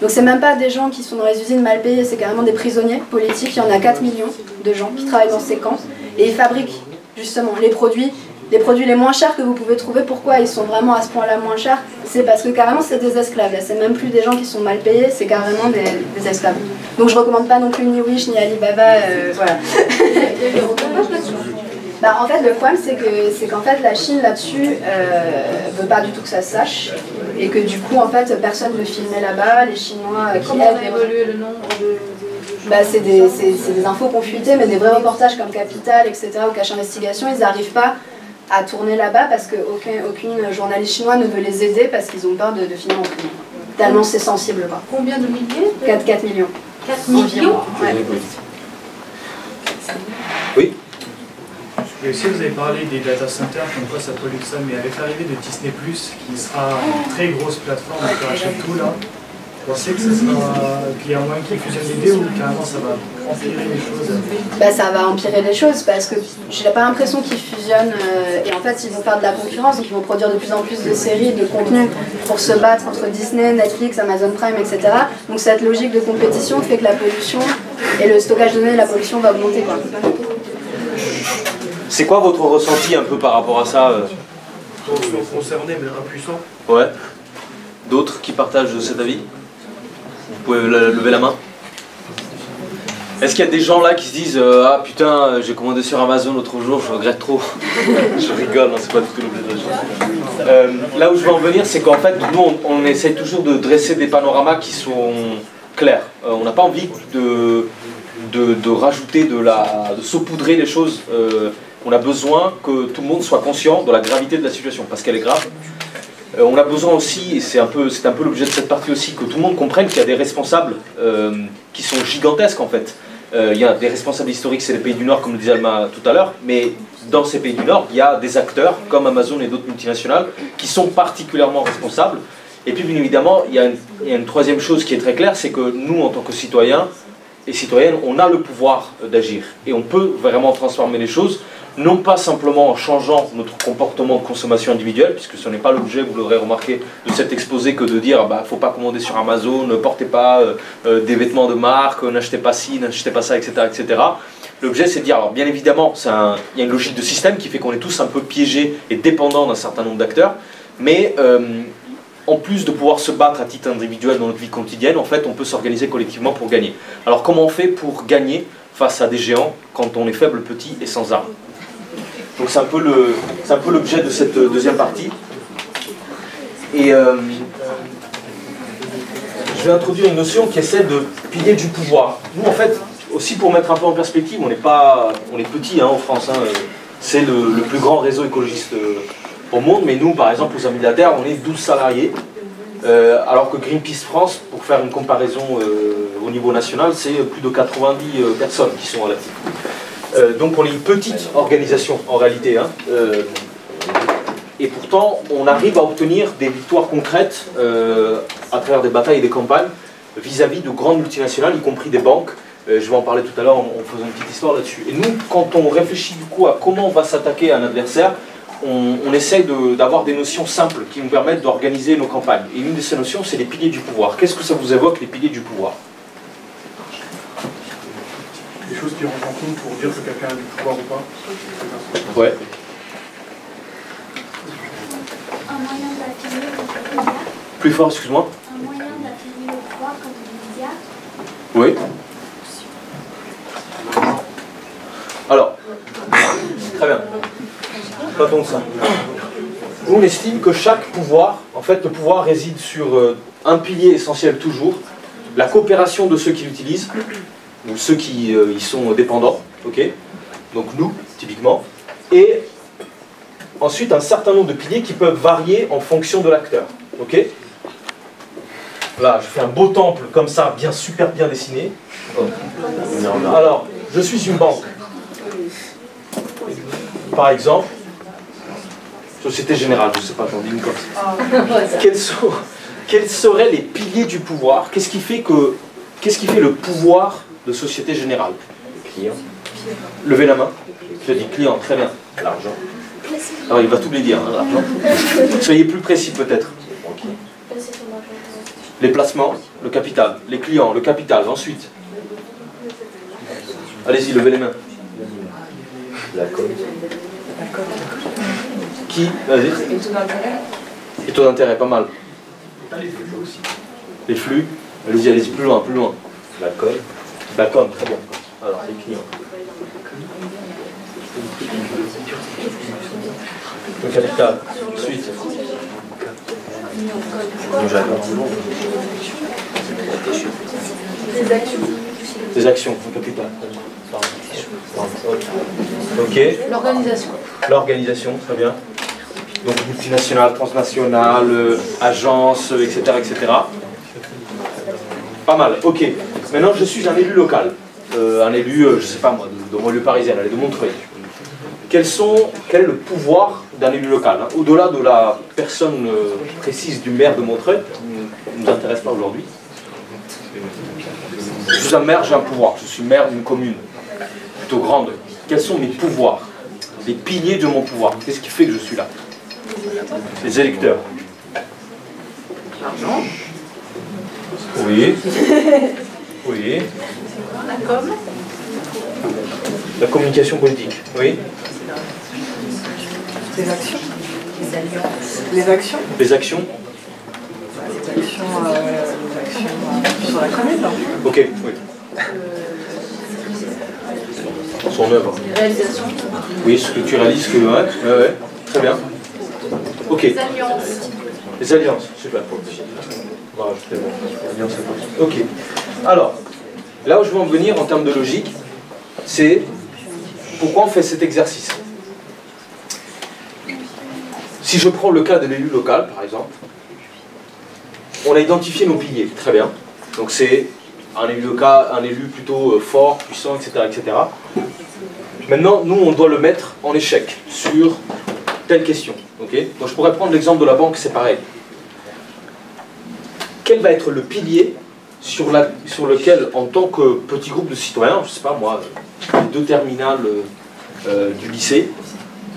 Donc c'est même pas des gens qui sont dans les usines mal payés, c'est carrément des prisonniers politiques. Il y en a 4 millions de gens qui travaillent dans ces camps et ils fabriquent justement les produits, les produits les moins chers que vous pouvez trouver. Pourquoi ils sont vraiment à ce point-là moins chers? C'est parce que carrément c'est des esclaves. Là, c'est même plus des gens qui sont mal payés, c'est carrément des, des esclaves. Donc je recommande pas non plus ni Wish ni Alibaba. euh, voilà. Bah, en fait, le problème, c'est que c'est qu'en fait, la Chine là-dessus euh, veut pas du tout que ça se sache, et que du coup, en fait, personne ne filmait là-bas. Les Chinois euh, qui Comment aident on évolué le nombre de... bah, c'est des, des infos fuitait, mais des vrais reportages comme Capital, etc., ou Cache Investigation, ils n'arrivent pas à tourner là-bas parce qu'aucune aucune journaliste chinoise ne veut les aider parce qu'ils ont peur de, de finir en prison. Tellement c'est sensible. Quoi. Combien de milliers 4, 4 millions. 4 Environ. millions Ouais. Et aussi, vous avez parlé des data centers, comme quoi ça pollue ça, mais avec l'arrivée de Disney, qui sera une très grosse plateforme qui rachète tout là, vous pensez que ça sera. qu'il y a moyen qu'ils fusionnent les deux ou carrément ça va empirer les choses Bah, ça va empirer les choses parce que j'ai pas l'impression qu'ils fusionnent euh, et en fait ils vont faire de la concurrence donc ils vont produire de plus en plus de séries, de contenus pour se battre entre Disney, Netflix, Amazon Prime, etc. Donc cette logique de compétition fait que la pollution et le stockage de données, la pollution va augmenter quoi. C'est quoi votre ressenti un peu par rapport à ça euh sont concernés mais impuissants. Ouais. D'autres qui partagent cet avis Vous pouvez le- lever la main Est-ce qu'il y a des gens là qui se disent euh, Ah putain, euh, j'ai commandé sur Amazon l'autre jour, je regrette trop Je rigole, hein, c'est pas du tout l'objet de la chose. Euh, là où je veux en venir, c'est qu'en fait, nous, on, on essaie toujours de dresser des panoramas qui sont clairs. Euh, on n'a pas envie de, de, de rajouter, de, la, de saupoudrer les choses. Euh, on a besoin que tout le monde soit conscient de la gravité de la situation, parce qu'elle est grave. Euh, on a besoin aussi, et c'est un peu, peu l'objet de cette partie aussi, que tout le monde comprenne qu'il y a des responsables euh, qui sont gigantesques en fait. Euh, il y a des responsables historiques, c'est les pays du Nord, comme le disait Alma tout à l'heure, mais dans ces pays du Nord, il y a des acteurs comme Amazon et d'autres multinationales qui sont particulièrement responsables. Et puis bien évidemment, il y, a une, troisième chose qui est très claire, c'est que nous, en tant que citoyens et citoyennes, on a le pouvoir d'agir. Et on peut vraiment transformer les choses, non pas simplement en changeant notre comportement de consommation individuelle, puisque ce n'est pas l'objet, vous l'aurez remarqué, de cet exposé que de dire bah faut pas commander sur Amazon, ne portez pas euh, euh, des vêtements de marque, euh, n'achetez pas ci, n'achetez pas ça, etc. etc. L'objet c'est de dire, alors bien évidemment, il y a une logique de système qui fait qu'on est tous un peu piégés et dépendants d'un certain nombre d'acteurs, mais en plus de pouvoir se battre à titre individuel dans notre vie quotidienne, en fait, on peut s'organiser collectivement pour gagner. Alors comment on fait pour gagner face à des géants quand on est faible, petit et sans armes? Donc c'est un peu l'objet de cette deuxième partie. Et euh, je vais introduire une notion qui essaie de pilier du pouvoir. Nous, en fait, aussi pour mettre un peu en perspective, on n'est pas, on est petit hein, en France. hein, c'est le, le plus grand réseau écologiste euh, au monde, mais nous, par exemple, aux Amis de la Terre, on est 12 salariés. Euh, alors que Greenpeace France, pour faire une comparaison au niveau national, c'est plus de 90 euh, personnes qui sont à l'actif. Euh, donc on est une petite organisation en réalité. hein. Euh, et pourtant, on arrive à obtenir des victoires concrètes euh, à travers des batailles et des campagnes vis-à-vis de grandes multinationales, y compris des banques. Je vais en parler tout à l'heure en, faisant une petite histoire là-dessus. Et nous, quand on réfléchit du coup à comment on va s'attaquer à un adversaire, on, on essaie de- d'avoir des notions simples qui nous permettent d'organiser nos campagnes. Et une de ces notions, c'est les piliers du pouvoir. Qu'est-ce que ça vous évoque, les piliers du pouvoir? Choses qui rentrent en compte pour dire que quelqu'un a du pouvoir ou pas. Ouais. Un moyen d'attirer le pouvoir, Plus fort, excuse-moi. un moyen d'attirer le pouvoir comme les médias. Oui. Alors, très bien. De ça. On estime que chaque pouvoir, en fait, le pouvoir réside sur euh, un pilier essentiel toujours, la coopération de ceux qui l'utilisent, ou ceux qui euh, y sont dépendants, ok? Donc nous, typiquement, et ensuite un certain nombre de piliers qui peuvent varier en fonction de l'acteur, ok? Là, je fais un beau temple comme ça, bien super bien dessiné. Alors, je suis une banque. Par exemple, Société Générale, je ne sais pas, j'en dis une comme. Quels, sont- quels seraient les piliers du pouvoir? Qu'est-ce qui fait que qu'est-ce qui fait le pouvoir de Société Générale Client. Levez la main. Je dis client, très bien. L'argent. Alors il va tout les dire, hein, l'argent. Soyez plus précis peut-être. Les placements, le capital. Les clients, le capital. Ensuite. Allez-y, levez les mains. La com. Qui Vas-y. Les taux d'intérêt, pas mal. Les flux. Allez-y, allez-y, plus loin, plus loin. La. La com, très bien. Alors, les clients. Le capital. Ensuite. Des actions. Des actions, le capital. Ok. L'organisation. L'organisation, très bien. Donc multinationale, transnationale, euh, agence, etc., etc. Pas mal, ok. Maintenant, je suis un élu local. Euh, un élu, euh, je sais pas moi, de, de mon lieu parisien, allez, de Montreuil. Quels sont, quel est le pouvoir d'un élu local hein? Au-delà de la personne euh, précise du maire de Montreuil, qui ne nous intéresse pas aujourd'hui. Je suis un maire, j'ai un pouvoir. Je suis maire d'une commune plutôt grande. Quels sont mes pouvoirs? Les piliers de mon pouvoir. Qu'est-ce qui fait que je suis là? Les électeurs. L'argent, Oui. Oui. la com, La communication politique. Oui. Les actions les alliances. Les actions Les actions. Les actions, euh, les actions euh, sur la commune. là. Ok. Oui. Son œuvre. Les réalisations. Oui, ce que tu réalises, que. Ouais, ouais, ouais. Très bien. Ok. Les alliances. Les alliances, super. On va rajouter bon. Alliance, c'est bon. Ok. Alors, là où je veux en venir en termes de logique, c'est pourquoi on fait cet exercice. Si je prends le cas de l'élu local, par exemple, on a identifié nos piliers, très bien. Donc c'est un élu local, un élu plutôt euh, fort, puissant, etc., etc. Maintenant, nous, on doit le mettre en échec sur telle question. Donc je pourrais prendre l'exemple de la banque, c'est pareil. Quel va être le pilier sur, la, sur lequel, en tant que petit groupe de citoyens, je ne sais pas moi, les deux terminales euh, du lycée,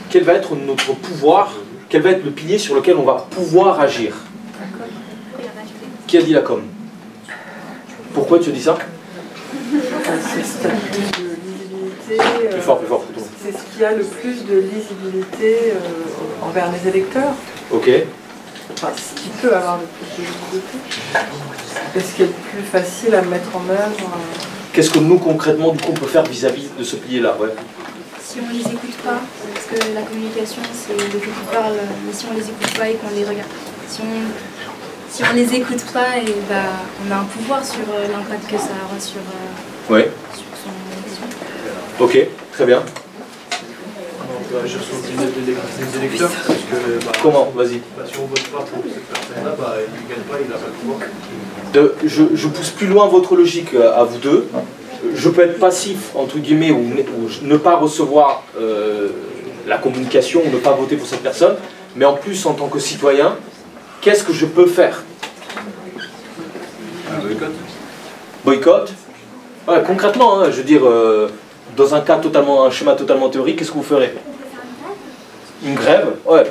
quel va être notre pouvoir, quel va être le pilier sur lequel on va pouvoir agir? Qui a dit la com? Pourquoi tu dis ça? C'est ce qui a le plus de lisibilité. Plus fort, plus fort, plutôt. C'est ce qui a le plus de lisibilité euh, envers les électeurs. Ok. Enfin, ce qui peut avoir le plus de lisibilité. Et ce qui est le plus facile à mettre en œuvre. euh, Qu'est-ce que nous concrètement du coup on peut faire vis-à-vis de ce pilier-là ouais. Si on les écoute pas, parce que la communication c'est le que tu parles, mais si on les écoute pas et qu'on les regarde, si on, si on les écoute pas, et bah, on a un pouvoir sur euh, l'impact que ça aura sur, euh, Ouais. sur son élection. Ok, très bien. On peut agir sur le des des électeurs, parce que bah, Comment? Vas-y. bah, si on vote pas pour cette personne-là, bah, il ne gagne pas, il n'a pas le pouvoir. De- je, je pousse plus loin votre logique euh, à vous deux. Je peux être passif, entre guillemets, ou, ne- ou je- ne pas recevoir euh, la communication, ou ne pas voter pour cette personne, mais en plus, en tant que citoyen, qu'est-ce que je peux faire? Un boycott. Boycott? Ouais, concrètement, hein, je veux dire, euh, dans un cas totalement, un schéma totalement théorique, qu'est-ce que vous ferez? Une grève Ouais.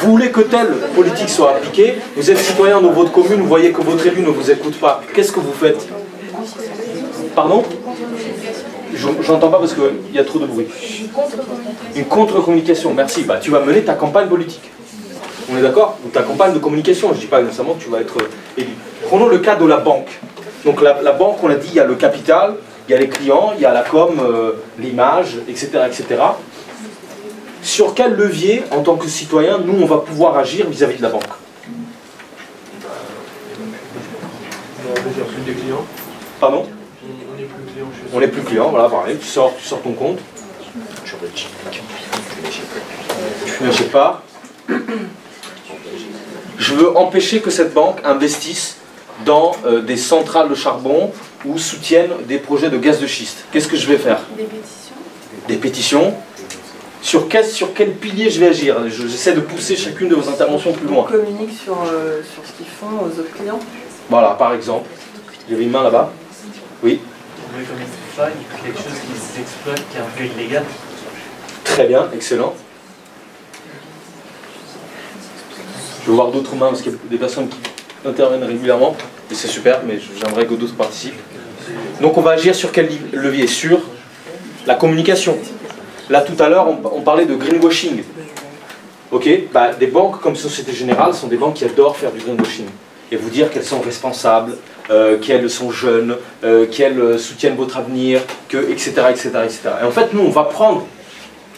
Vous voulez que telle politique soit appliquée, vous êtes citoyen dans votre commune, vous voyez que votre élu ne vous écoute pas, qu'est-ce que vous faites Pardon Je- J'entends pas parce qu'il y a trop de bruit. Une contre-communication, merci. Bah, tu vas mener ta campagne politique. On est d'accord Ou ta campagne de communication, je dis pas nécessairement que tu vas être euh, élu. Prenons le cas de la banque. Donc la, la banque, on l'a dit, il y a le capital, il y a les clients, il y a la com, euh, l'image, etc., etc. Sur quel levier, en tant que citoyen, nous, on va pouvoir agir vis-à-vis de la banque? Plus des clients. Pardon? On n'est plus client On n'est plus client, voilà, pareil, tu sors, tu sors ton compte. Tu n'achètes pas. Je veux empêcher que cette banque investisse dans euh, des centrales de charbon ou soutienne des projets de gaz de schiste. Qu'est-ce que je vais faire? Des pétitions. Des pétitions sur quel, sur quel pilier je vais agir Je- J'essaie de pousser chacune de vos interventions plus On loin. communique sur, euh, sur ce qu'ils font aux autres clients. Voilà, par exemple. J'avais une main là-bas. Oui, quelque chose qui s'exploite, qui est un peu illégal. très bien, excellent. Je veux voir d'autres mains parce qu'il y a des personnes qui interviennent régulièrement, et c'est super, mais j'aimerais que d'autres participent. Donc on va agir sur quel levier? Sur la communication. Là tout à l'heure, on, parlait de greenwashing. Ok bah, Des banques comme Société Générale sont des banques qui adorent faire du greenwashing et vous dire qu'elles sont responsables, euh, qu'elles sont jeunes, euh, qu'elles soutiennent votre avenir, que, etc., etc., etc. Et en fait, nous, on va prendre,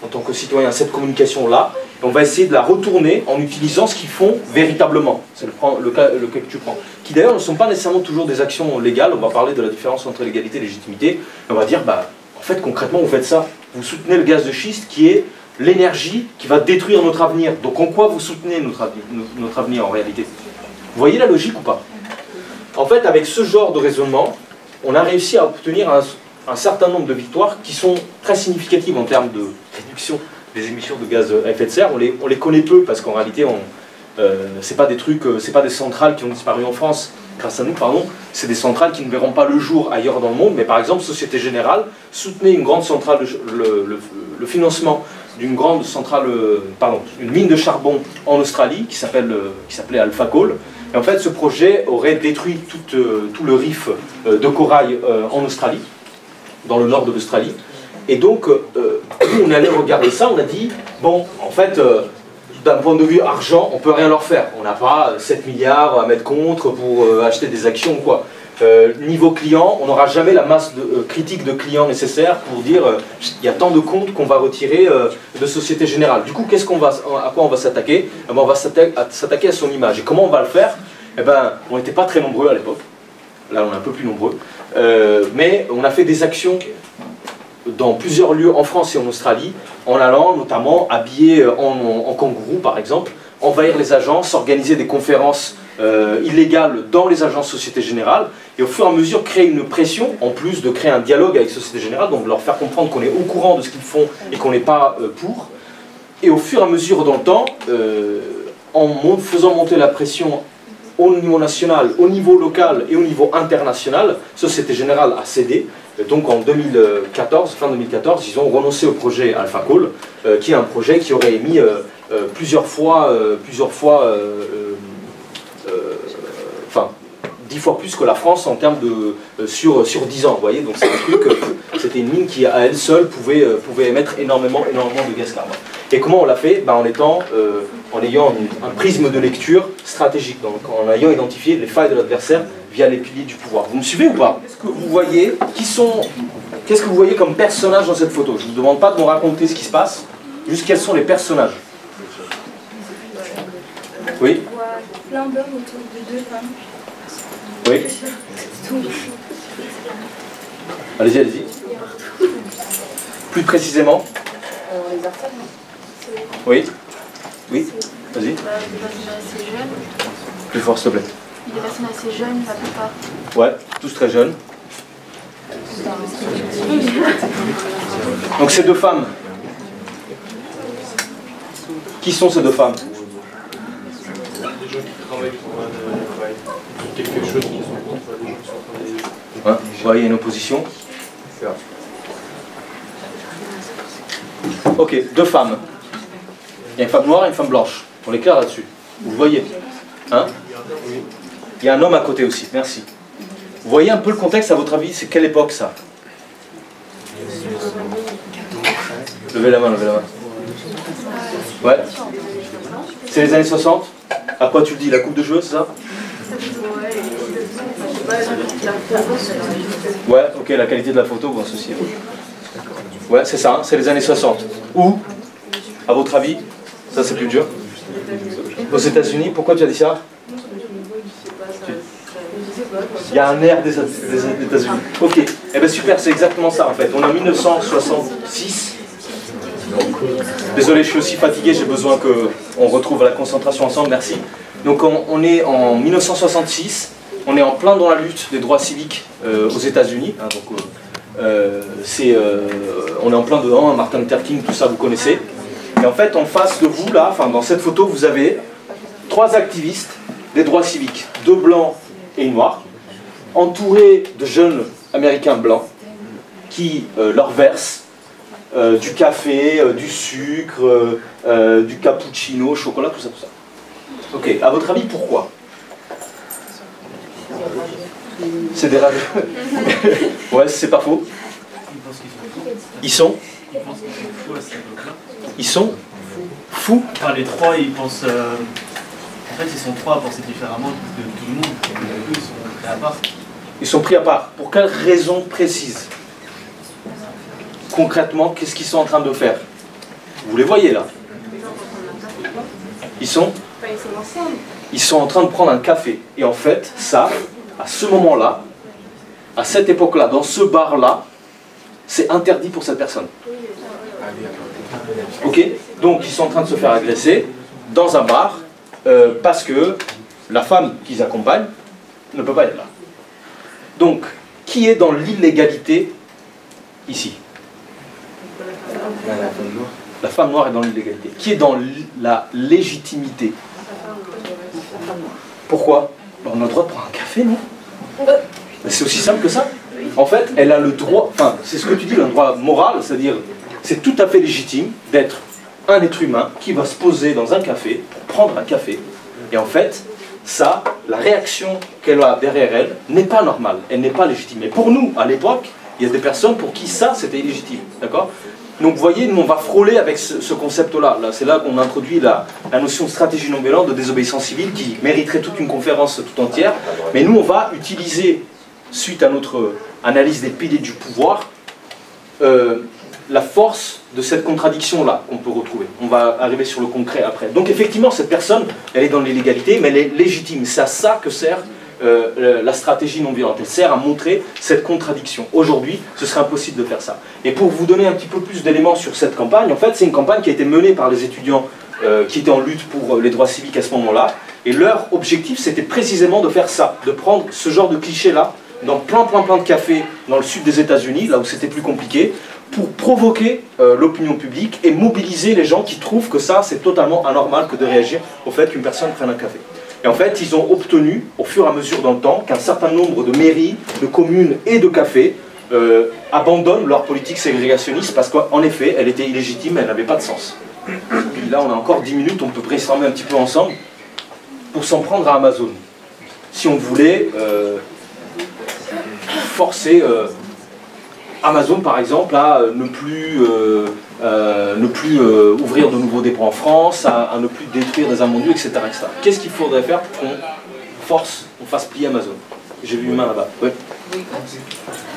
en tant que citoyen, cette communication-là, et on va essayer de la retourner en utilisant ce qu'ils font véritablement. C'est le, cas, le cas que tu prends. Qui d'ailleurs ne sont pas nécessairement toujours des actions légales, on va parler de la différence entre légalité et légitimité, on va dire, bah, en fait, concrètement, vous faites ça. Vous soutenez le gaz de schiste qui est l'énergie qui va détruire notre avenir. Donc en quoi vous soutenez notre avenir, en réalité? Vous voyez la logique ou pas? En fait, avec ce genre de raisonnement, on a réussi à obtenir un, certain nombre de victoires qui sont très significatives en termes de réduction des émissions de gaz à effet de serre. On les, on les connaît peu parce qu'en réalité, on, euh, c'est pas des trucs, euh, c'est pas des centrales qui ont disparu en France grâce à nous, pardon, c'est des centrales qui ne verront pas le jour ailleurs dans le monde, mais par exemple, Société Générale soutenait une grande centrale, le, financement d'une grande centrale, euh, pardon, une mine de charbon en Australie qui s'appelait Alpha Coal. Et en fait, ce projet aurait détruit tout, tout le riff de corail en Australie, dans le nord de l'Australie. Et donc, on allait regarder ça, on a dit, bon, en fait, d'un point de vue argent, on peut rien leur faire. On n'a pas 7 milliards à mettre contre pour euh, acheter des actions quoi. Euh, niveau client, on n'aura jamais la masse de, euh, critique de clients nécessaire pour dire il y a tant de comptes qu'on va retirer de Société Générale. Du coup, qu'est-ce qu'on va, à quoi on va s'attaquer? Eh ben, On va s'attaquer à son image. Et comment on va le faire? Eh ben, On n'était pas très nombreux à l'époque. Là, on est un peu plus nombreux. mais on a fait des actions dans plusieurs lieux en France et en Australie, en allant notamment habillé en, en, kangourou par exemple, envahir les agences, organiser des conférences euh, illégales dans les agences Société Générale, et au fur et à mesure créer une pression, en plus de créer un dialogue avec Société Générale, donc leur faire comprendre qu'on est au courant de ce qu'ils font et qu'on n'est pas euh, pour, et au fur et à mesure dans le temps, euh, en faisant monter la pression au niveau national, au niveau local et au niveau international, Société Générale a cédé, donc en 2014, fin 2014, ils ont renoncé au projet AlphaCall, euh, qui est un projet qui aurait émis euh, euh, plusieurs fois, plusieurs fois enfin, dix fois plus que la France en termes de sur, sur 10 ans, vous voyez, donc c'est un truc, c'était une mine qui à elle seule pouvait, pouvait émettre énormément, énormément de gaz carbone. Et comment on l'a fait? Ben, En étant, en ayant un prisme de lecture stratégique, donc en ayant identifié les failles de l'adversaire via les piliers du pouvoir. Vous me suivez ou pas? Qu'est-ce que vous voyez? Qui sont Qu'est-ce que vous voyez comme personnages dans cette photo? Je ne vous demande pas de me raconter ce qui se passe, juste quels sont les personnages. Oui On voit plein d'hommes autour de deux femmes. Oui Allez-y, allez-y. Plus précisément Oui Oui Vas-y. Plus fort, s'il te plaît. Des personnes assez jeunes, la plupart. Ouais, tous très jeunes. Donc ces deux femmes. Qui sont ces deux femmes? Sont Ouais, vous voyez une opposition Ok, deux femmes. Il y a une femme noire et une femme blanche. On est clair là-dessus. Vous voyez Hein? Il y a un homme à côté aussi, merci. Vous voyez un peu le contexte à votre avis C'est quelle époque ça? Levez la main, levez la main. Ouais C'est les années 60 À quoi tu le dis La coupe de cheveux, c'est ça? Ouais, ok, la qualité de la photo, bon, ceci. Ouais, c'est ça, hein, c'est les années 60. Où? À votre avis? Ça, c'est plus dur. Aux États-Unis, pourquoi tu as dit ça? Il y a un air des, États-Unis. Ok, eh bien super, c'est exactement ça en fait. On est en 1966. Désolé, je suis aussi fatigué, j'ai besoin qu'on retrouve la concentration ensemble, merci. Donc on, est en 1966, on est en plein dans la lutte des droits civiques euh, aux États-Unis. Hein, euh, euh, on est en plein dedans, hein, Martin Luther King, tout ça vous connaissez. Et en fait, en face de vous, là, dans cette photo, vous avez trois activistes des droits civiques, deux blancs et une noire, entourés de jeunes américains blancs qui euh, leur versent euh, du café, euh, du sucre, du cappuccino, chocolat, tout ça, tout ça. Ok, à votre avis, pourquoi? C'est des rageux. ouais, c'est pas faux. Ils sont? Ils sont fous Enfin, les trois, ils pensent. En fait, ils sont trois à penser différemment de tout le monde. Ils sont à part. Ils sont pris à part. Pour quelle raison précise Concrètement, qu'est-ce qu'ils sont en train de faire Vous les voyez là Ils sont ils sont en train de prendre un café. Et en fait, ça, à ce moment-là, à cette époque-là, dans ce bar-là, c'est interdit pour cette personne. Ok Donc ils sont en train de se faire agresser dans un bar euh, parce que la femme qu'ils accompagnent ne peut pas être là. Donc, qui est dans l'illégalité ici? La femme noire est dans l'illégalité. Qui est dans la légitimité? Pourquoi? Ben, On a le droit de prendre un café, non? C'est aussi simple que ça. En fait, elle a le droit, enfin, c'est ce que tu dis, le droit moral, c'est-à-dire, c'est tout à fait légitime d'être un être humain qui va se poser dans un café, pour prendre un café. Et en fait, ça, la réaction qu'elle a derrière elle n'est pas normale, elle n'est pas légitime. Mais pour nous, à l'époque, il y a des personnes pour qui ça, c'était illégitime. D'accord? Donc vous voyez, nous, on va frôler avec ce, ce concept-là. Là, c'est là qu'on introduit la, la notion de stratégie non violente de désobéissance civile qui mériterait toute une conférence tout entière. Mais nous, on va utiliser, suite à notre analyse des piliers du pouvoir, euh, la force de cette contradiction-là qu'on peut retrouver. On va arriver sur le concret après. Donc effectivement, cette personne, elle est dans l'illégalité, mais elle est légitime. C'est à ça que sert euh, la stratégie non violente. Elle sert à montrer cette contradiction. Aujourd'hui, ce serait impossible de faire ça. Et pour vous donner un petit peu plus d'éléments sur cette campagne, en fait, c'est une campagne qui a été menée par les étudiants euh, qui étaient en lutte pour euh, les droits civiques à ce moment-là. Et leur objectif, c'était précisément de faire ça, de prendre ce genre de cliché-là dans plein, plein, plein de cafés dans le sud des États-Unis, là où c'était plus compliqué, pour provoquer euh, l'opinion publique et mobiliser les gens qui trouvent que ça, c'est totalement anormal que de réagir au fait qu'une personne prenne un café. Et en fait, ils ont obtenu, au fur et à mesure dans le temps, qu'un certain nombre de mairies, de communes et de cafés euh, abandonnent leur politique ségrégationniste parce qu'en effet, elle était illégitime, elle n'avait pas de sens. Puis là, on a encore 10 minutes, on peut brainstormer un petit peu ensemble pour s'en prendre à Amazon. Si on voulait euh, forcer Amazon, par exemple, à euh, ne plus, euh, euh, ne plus euh, ouvrir de nouveaux dépôts en France, à, à ne plus détruire des invendus, etc. etc. Qu'est-ce qu'il faudrait faire pour qu'on force, on fasse plier Amazon? J'ai vu une main là-bas. Ouais.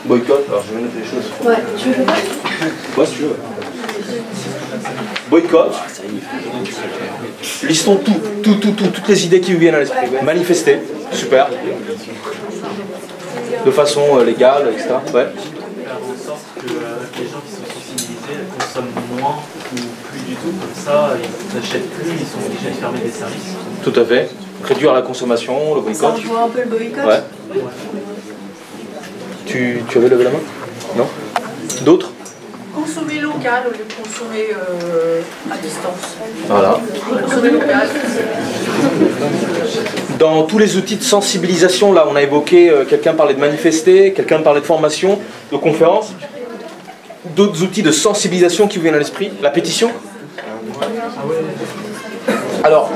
Boycott, alors je vais noter les choses. Ouais, tu veux Ouais, si tu veux. Boycott. Listons tout, tout, tout, tout, toutes les idées qui vous viennent à l'esprit. Manifester, super. De façon légale, etc. Ouais. Faire en sorte que euh, les gens qui sont sensibilisés consomment moins ou plus du tout. Comme ça, ils n'achètent plus, ils sont obligés de fermer des services. Tout à fait. Réduire la consommation, le Ça boycott. rejoint un peu le boycott Ouais. Tu, tu avais levé la main? Non? D'autres? Consommer local au lieu de consommer euh, à distance. Voilà. Consommer local. Dans tous les outils de sensibilisation, là, on a évoqué, euh, quelqu'un parlait de manifester, quelqu'un parlait de formation, de conférence. D'autres outils de sensibilisation qui vous viennent à l'esprit La pétition Alors,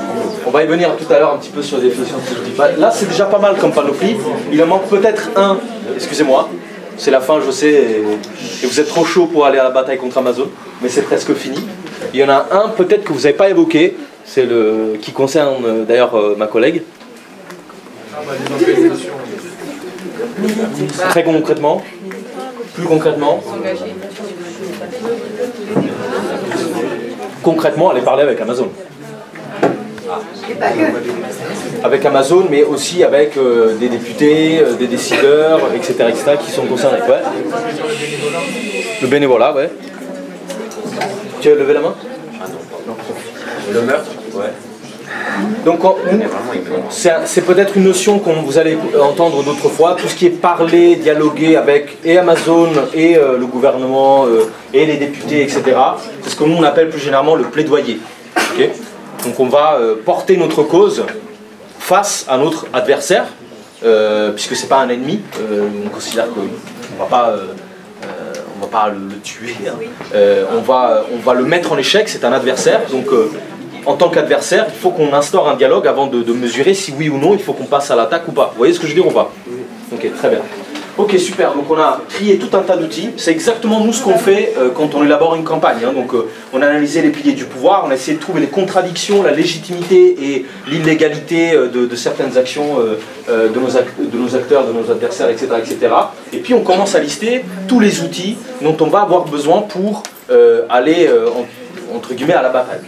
on va y venir tout à l'heure un petit peu sur la définition de ces outils. Là, c'est déjà pas mal comme panoplie. Il en manque peut-être un, excusez-moi, c'est la fin, je sais, et, vous êtes trop chaud pour aller à la bataille contre Amazon, mais c'est presque fini. Il y en a un peut-être que vous n'avez pas évoqué, c'est le qui concerne euh, d'ailleurs euh, ma collègue. Les. Très concrètement, plus concrètement, concrètement, aller parler avec Amazon. Avec Amazon, mais aussi avec euh, des députés, euh, des décideurs, etc., etc., qui sont concernés. Ouais. Le bénévolat, ouais. Tu as levé la main? Le meurtre? Ouais. Donc, on- c'est peut-être une notion qu'on vous allez entendre d'autres fois, tout ce qui est parler, dialoguer avec et Amazon et euh, le gouvernement euh, et les députés, etc. C'est ce que nous on appelle plus généralement le plaidoyer. Donc on va euh, porter notre cause face à notre adversaire, euh, puisque c'est pas un ennemi. euh, on considère qu'on va pas, euh, euh, on va pas le, le tuer. hein. Euh, on va, on va le mettre en échec. C'est un adversaire. Donc euh, en tant qu'adversaire, il faut qu'on instaure un dialogue avant de, de mesurer si oui ou non il faut qu'on passe à l'attaque ou pas. Vous voyez ce que je veux dire ou pas Ok, très bien. Ok, super. Donc on a trié tout un tas d'outils. C'est exactement nous ce qu'on fait euh, quand on élabore une campagne. hein. Donc euh, on a analysé les piliers du pouvoir, on a essayé de trouver les contradictions, la légitimité et l'illégalité euh, de, de certaines actions de, nos ac- de nos acteurs, de nos adversaires, etc., etc. Et puis on commence à lister tous les outils dont on va avoir besoin pour aller en- entre guillemets à la bataille.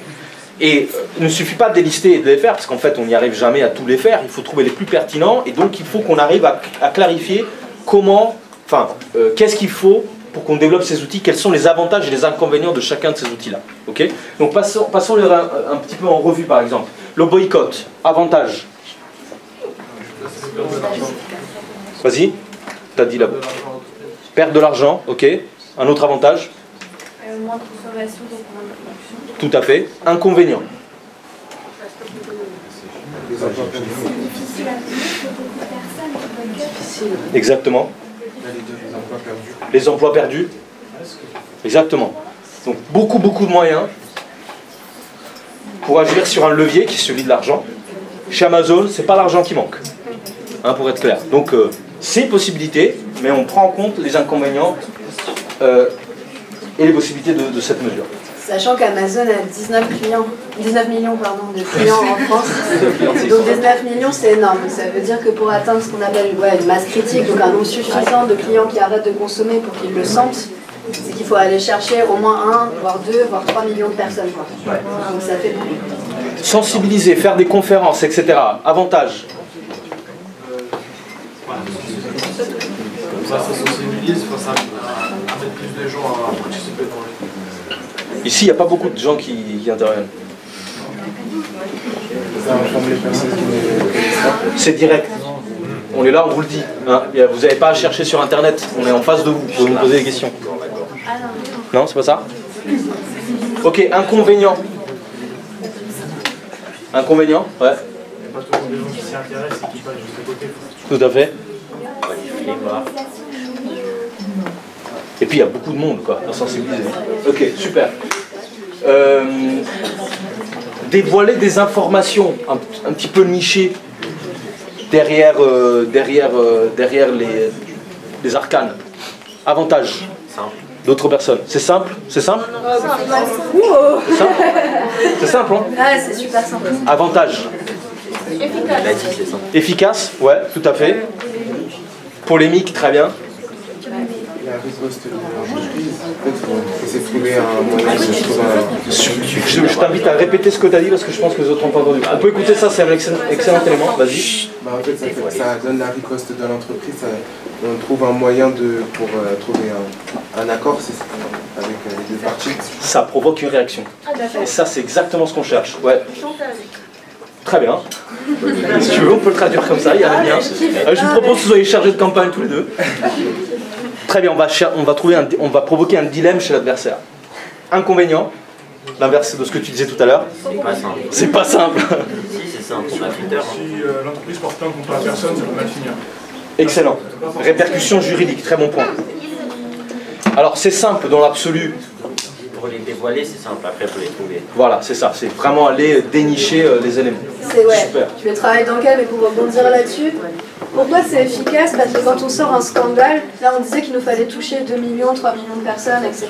Et euh, il ne suffit pas de les lister et de les faire, parce qu'en fait, on n'y arrive jamais à tous les faire. Il faut trouver les plus pertinents, et donc il faut qu'on arrive à, à clarifier comment, enfin, euh, qu'est-ce qu'il faut pour qu'on développe ces outils, quels sont les avantages et les inconvénients de chacun de ces outils-là. Ok? Donc passons, passons les un, un petit peu en revue, par exemple. Le boycott, avantage. Vas-y, t'as dit là. Perdre de l'argent, ok. Un autre avantage? Euh, moins de consommation, donc. Tout à fait. Inconvénient. Exactement. Les emplois perdus. Exactement. Donc beaucoup, beaucoup de moyens pour agir sur un levier qui est celui de l'argent. Chez Amazon, c'est pas l'argent qui manque, hein, pour être clair. Donc euh, c'est possibilité, mais on prend en compte les inconvénients euh, et les possibilités de cette mesure. Sachant qu'Amazon a 19 clients, 19 millions pardon, de clients en France. 19 clients, c'est Donc 19 millions, c'est énorme. Ça veut dire que pour atteindre ce qu'on appelle ouais, une masse critique, donc un nombre suffisant de clients qui arrêtent de consommer pour qu'ils le sentent, c'est qu'il faut aller chercher au moins 1, voire 2, voire 3 millions de personnes. Quoi. Donc ça fait beaucoup. Sensibiliser, faire des conférences, etc. Avantage. Comme ça, ça sensibilise, enfin, ça amène plus de gens à participer dans les. Ici, il n'y a pas beaucoup de gens qui, qui interviennent. C'est direct. On est là, on vous le dit. hein. Vous n'avez pas à chercher sur Internet. On est en face de vous. Vous pouvez nous poser des questions. Non, c'est pas ça Ok, inconvénient. Inconvénient Ouais, pas tout le monde Et puis il y a beaucoup de monde quoi, à sensibiliser. Ok, super. Euh, dévoiler des informations un, un petit peu nichées derrière, euh, derrière, euh, derrière les, les arcanes. Avantage d'autres personnes. C'est simple? C'est simple? C'est simple? C'est simple, hein? Ah, c'est super simple. Avantage Efficace Ouais, tout à fait. Polémique, très bien. La riposte de l'entreprise, en fait, faut essayer de trouver un moyen de trouver un... Je, je t'invite à répéter ce que tu as dit parce que je pense que les autres n'ont pas entendu. On peut écouter ça, c'est un excellent, excellent élément. Vas-y. Bah, en fait, ça, fait- ça donne la riposte de l'entreprise. On trouve un moyen de, pour euh, trouver un, un accord avec euh, les deux parties. Ça provoque une réaction. Et ça, c'est exactement ce qu'on cherche. Ouais. Très bien. si tu veux, on peut le traduire comme ça, il y a bien. Euh, je vous propose que vous soyez chargés de campagne tous les deux. Très bien, on va, cher- on va, trouver un, on va provoquer un dilemme chez l'adversaire. Inconvénient, l'inverse de ce que tu disais tout à l'heure. C'est pas simple. C'est pas simple. Si, c'est simple, hein. Si euh, l'entreprise porte plainte contre la personne, ça peut mal finir. Excellent. Répercussion juridique, très bon point. Alors c'est simple dans l'absolu. Pour les dévoiler, c'est simple, après, faut les trouver. Voilà, c'est ça. C'est vraiment aller dénicher euh, les éléments. C'est ouais. Super. Je vais travailler d'enquête, mais pour rebondir là-dessus, pourquoi c'est efficace Parce que quand on sort un scandale, là on disait qu'il nous fallait toucher 2 millions, 3 millions de personnes, etc.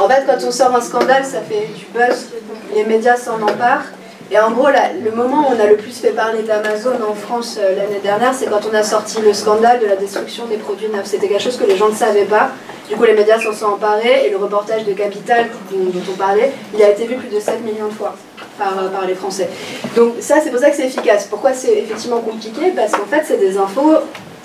En fait, quand on sort un scandale, ça fait du buzz, les médias s'en emparent. Et en gros, le moment où on a le plus fait parler d'Amazon en France euh, l'année dernière, c'est quand on a sorti le scandale de la destruction des produits neufs. C'était quelque chose que les gens ne savaient pas. Du coup, les médias s'en sont emparés et le reportage de Capital dont, dont on parlait, il a été vu plus de 7 millions de fois par, euh, par les Français. Donc ça, c'est pour ça que c'est efficace. Pourquoi c'est effectivement compliqué? Parce qu'en fait, c'est des infos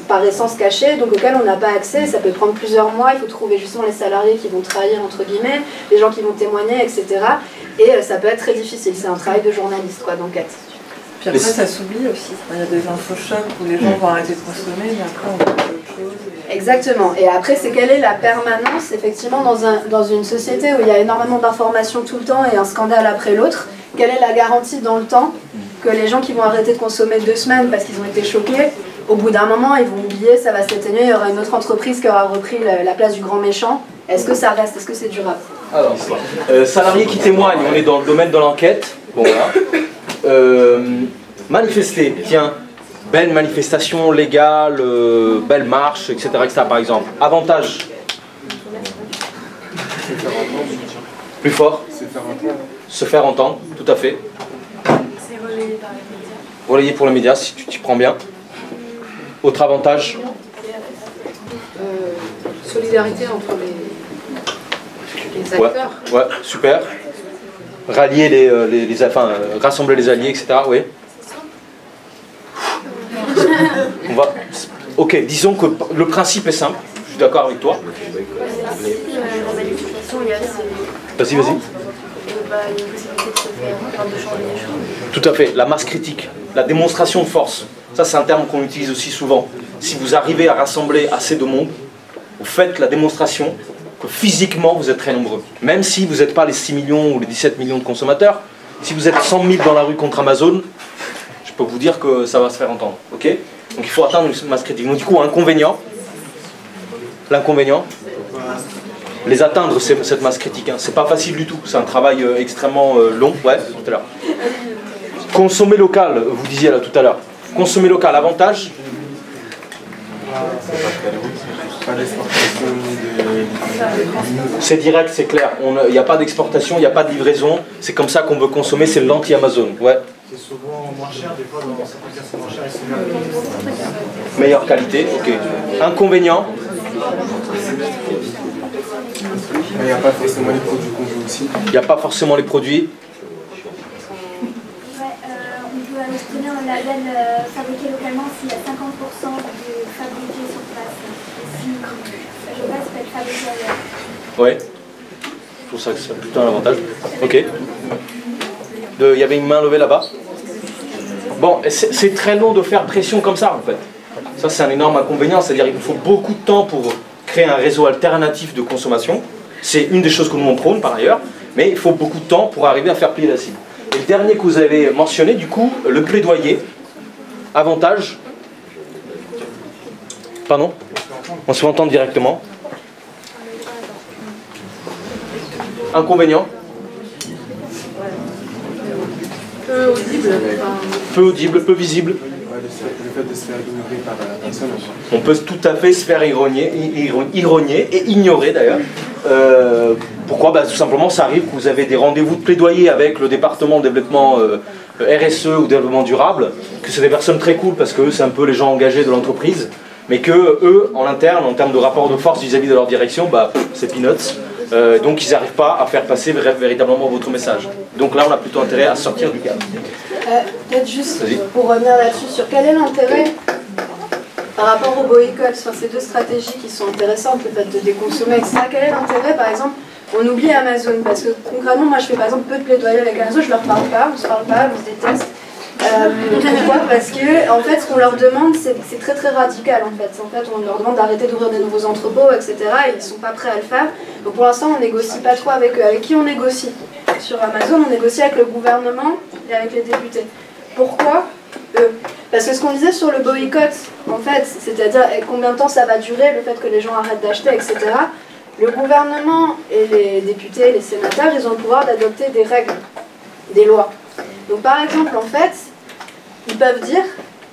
par essence cachées, donc auxquelles on n'a pas accès. Ça peut prendre plusieurs mois. Il faut trouver justement les salariés qui vont trahir, entre guillemets, les gens qui vont témoigner, etc. Et euh, ça peut être très difficile. C'est un travail de journaliste, quoi, d'enquête. Puis après, ça s'oublie aussi. Il y a des infochocs où les gens vont arrêter de consommer, mais après, on va faire autre chose. Exactement. Et après, c'est quelle est la permanence, effectivement, dans, un, dans une société où il y a énormément d'informations tout le temps et un scandale après l'autre? Quelle est la garantie dans le temps que les gens qui vont arrêter de consommer deux semaines parce qu'ils ont été choqués, au bout d'un moment, ils vont oublier, ça va s'éteigner, il y aura une autre entreprise qui aura repris la, la place du grand méchant Est-ce que ça reste Est-ce que c'est durable? Alors, euh, salariés qui témoignent, on est dans le domaine de l'enquête. Bon, voilà. Euh, manifester, tiens, belle manifestation légale, euh, belle marche, etc., etc. par exemple. Avantage Plus fort Se faire entendre, tout à fait. C'est relayé par les médias. Relayé pour les médias, si tu t'y prends bien. Autre avantage Euh, solidarité entre les, acteurs. ouais, super. Rallier les, euh, les, les- enfin, euh, rassembler les alliés, etc. Oui. On va. Ok, disons que le principe est simple. Je suis d'accord avec toi. Vas-y, vas-y. Tout à fait. La masse critique, la démonstration de force. Ça, c'est un terme qu'on utilise aussi souvent. Si vous arrivez à rassembler assez de monde, vous faites la démonstration que physiquement vous êtes très nombreux. Même si vous n'êtes pas les 6 millions ou les 17 millions de consommateurs, si vous êtes 100 000 dans la rue contre Amazon, je peux vous dire que ça va se faire entendre. Donc il faut atteindre une masse critique. Donc du coup, inconvénient. L'inconvénient, les atteindre cette masse critique, hein. c'est pas facile du tout. C'est un travail euh, extrêmement euh, long. Ouais, tout à l'heure. Consommer local, vous disiez là tout à l'heure. Consommer local, avantage. C'est direct, c'est clair. Il n'y a pas d'exportation, il n'y a pas de livraison. C'est comme ça qu'on veut consommer, c'est l'anti-Amazon. Ouais. C'est souvent moins cher, des fois dans certains cas c'est moins cher et c'est mieux. Meilleure qualité, ok. Inconvénient Il n'y a pas forcément les produits qu'on veut aussi. Il n'y a pas forcément les produits. Ouais, euh, obtenir un label euh, fabriqué localement s'il y a 50% de fabriqué sur place. Si je reste peut être fabriqué ailleurs. Ouais. Je trouve ça que c'est plutôt un avantage. Ok. Il y avait une main levée là-bas. Bon, c'est très long de faire pression comme ça en fait. Ça c'est un énorme inconvénient, c'est-à-dire qu'il faut beaucoup de temps pour créer un réseau alternatif de consommation. C'est une des choses que nous on prône par ailleurs, mais il faut beaucoup de temps pour arriver à faire plier la cible. Et le dernier que vous avez mentionné, du coup, le plaidoyer. Avantage. Pardon On se fait entendre directement. Inconvénient Peu audible. Peu audible, peu visible. Ouais, le, le fait de se faire ignorer par la personne. On peut tout à fait se faire ironier, iro- ironier et ignorer d'ailleurs. Euh, pourquoi Bah, Tout simplement, ça arrive que vous avez des rendez-vous de plaidoyer avec le département de développement euh, RSE ou développement durable, que c'est des personnes très cool parce que eux, c'est un peu les gens engagés de l'entreprise, mais que eux, en interne, en termes de rapport de force vis-à-vis de leur direction, bah, c'est peanuts. Euh, donc ils n'arrivent pas à faire passer véritablement votre message. Donc là, on a plutôt intérêt à sortir du cadre. Euh, Peut-être juste pour revenir là-dessus, sur quel est l'intérêt par rapport au boycott, sur ces deux stratégies qui sont intéressantes, le fait de déconsommer, etc. Quel est l'intérêt, par exemple, on oublie Amazon, parce que concrètement, moi je fais par exemple peu de plaidoyer avec Amazon, je leur parle pas, on se parle pas, on se déteste. Euh, pourquoi? Parce que en fait, ce qu'on leur demande, c'est très très radical en fait. En fait, on leur demande d'arrêter d'ouvrir des nouveaux entrepôts, etc. Et ils sont pas prêts à le faire. Donc pour l'instant, on négocie pas trop avec eux. Avec qui on négocie Sur Amazon, on négocie avec le gouvernement et avec les députés. Pourquoi? Eux Parce que ce qu'on disait sur le boycott, en fait, c'est-à-dire combien de temps ça va durer, le fait que les gens arrêtent d'acheter, etc. Le gouvernement et les députés, les sénateurs, ils ont le pouvoir d'adopter des règles, des lois. Donc par exemple, en fait, ils peuvent dire,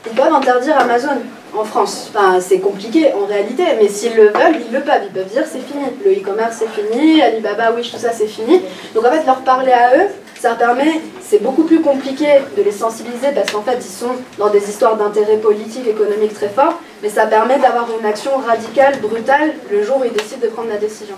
ils peuvent interdire Amazon en France. Enfin, c'est compliqué en réalité, mais s'ils le veulent, ils le peuvent. Ils peuvent dire c'est fini. Le e-commerce c'est fini, Alibaba, Wish, tout ça c'est fini. Donc en fait, leur parler à eux, ça permet, c'est beaucoup plus compliqué de les sensibiliser parce qu'en fait, ils sont dans des histoires d'intérêt politique, économique très fort, mais ça permet d'avoir une action radicale, brutale, le jour où ils décident de prendre la décision.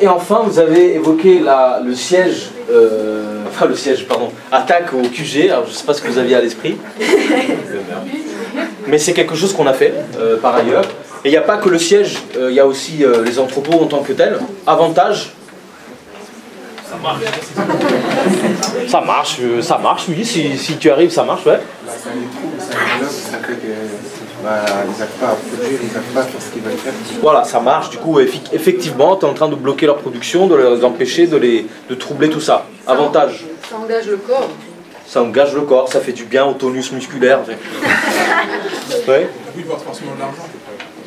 Et enfin, vous avez évoqué la- le siège, euh, enfin le siège, pardon, attaque au QG. Alors je ne sais pas ce que vous aviez à l'esprit, mais c'est quelque chose qu'on a fait euh, par ailleurs. Et il n'y a pas que le siège, euh, il y a aussi euh, les entrepôts en tant que tels. Avantage Ça marche. Ça marche, euh, ça marche, oui. Si, si tu arrives, ça marche, ouais. Ça les trouve, ça les bloque, ça fait que ils n'arrivent pas à produire, ils n'arrivent pas à faire ce qu'ils veulent faire. Voilà, ça marche. Du coup, effectivement, tu es en train de bloquer leur production, de les empêcher, de, les, de troubler tout ça. Avantage Ça engage le corps. Ça engage le corps, ça fait du bien au tonus musculaire. Ouais.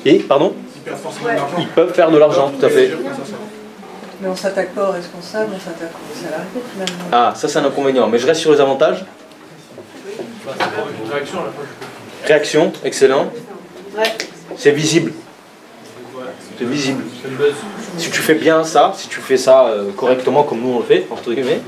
Et, pardon? Ils peuvent faire de l'argent, tout à fait. Mais on s'attaque pas aux responsables, on s'attaque aux salariés finalement. Ah, ça c'est un inconvénient. Mais je reste sur les avantages. Réaction. Réaction, excellent. C'est visible. C'est visible. Si tu fais bien ça, si tu fais ça euh, correctement comme nous on le fait, entre guillemets,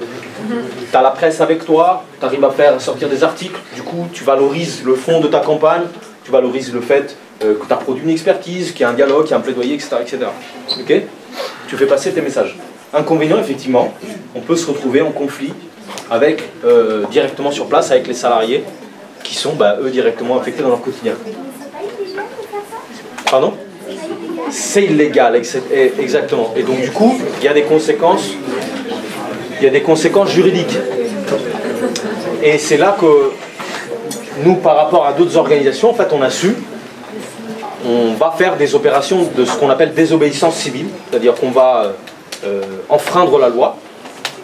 tu as la presse avec toi, tu arrives à faire sortir des articles, du coup tu valorises le fond de ta campagne, tu valorises le fait euh, que tu as produit une expertise, qu'il y a un dialogue, qu'il y a un plaidoyer, etc. etc. Tu fais passer tes messages. Inconvénient, effectivement, on peut se retrouver en conflit avec, euh, directement sur place avec les salariés qui sont bah, eux directement affectés dans leur quotidien. Pardon? C'est illégal, eh, exactement. Et donc du coup, il y a des conséquences, il y a des conséquences juridiques. Et c'est là que nous, par rapport à d'autres organisations, en fait, on a su, on va faire des opérations de ce qu'on appelle désobéissance civile, c'est-à-dire qu'on va euh, enfreindre la loi,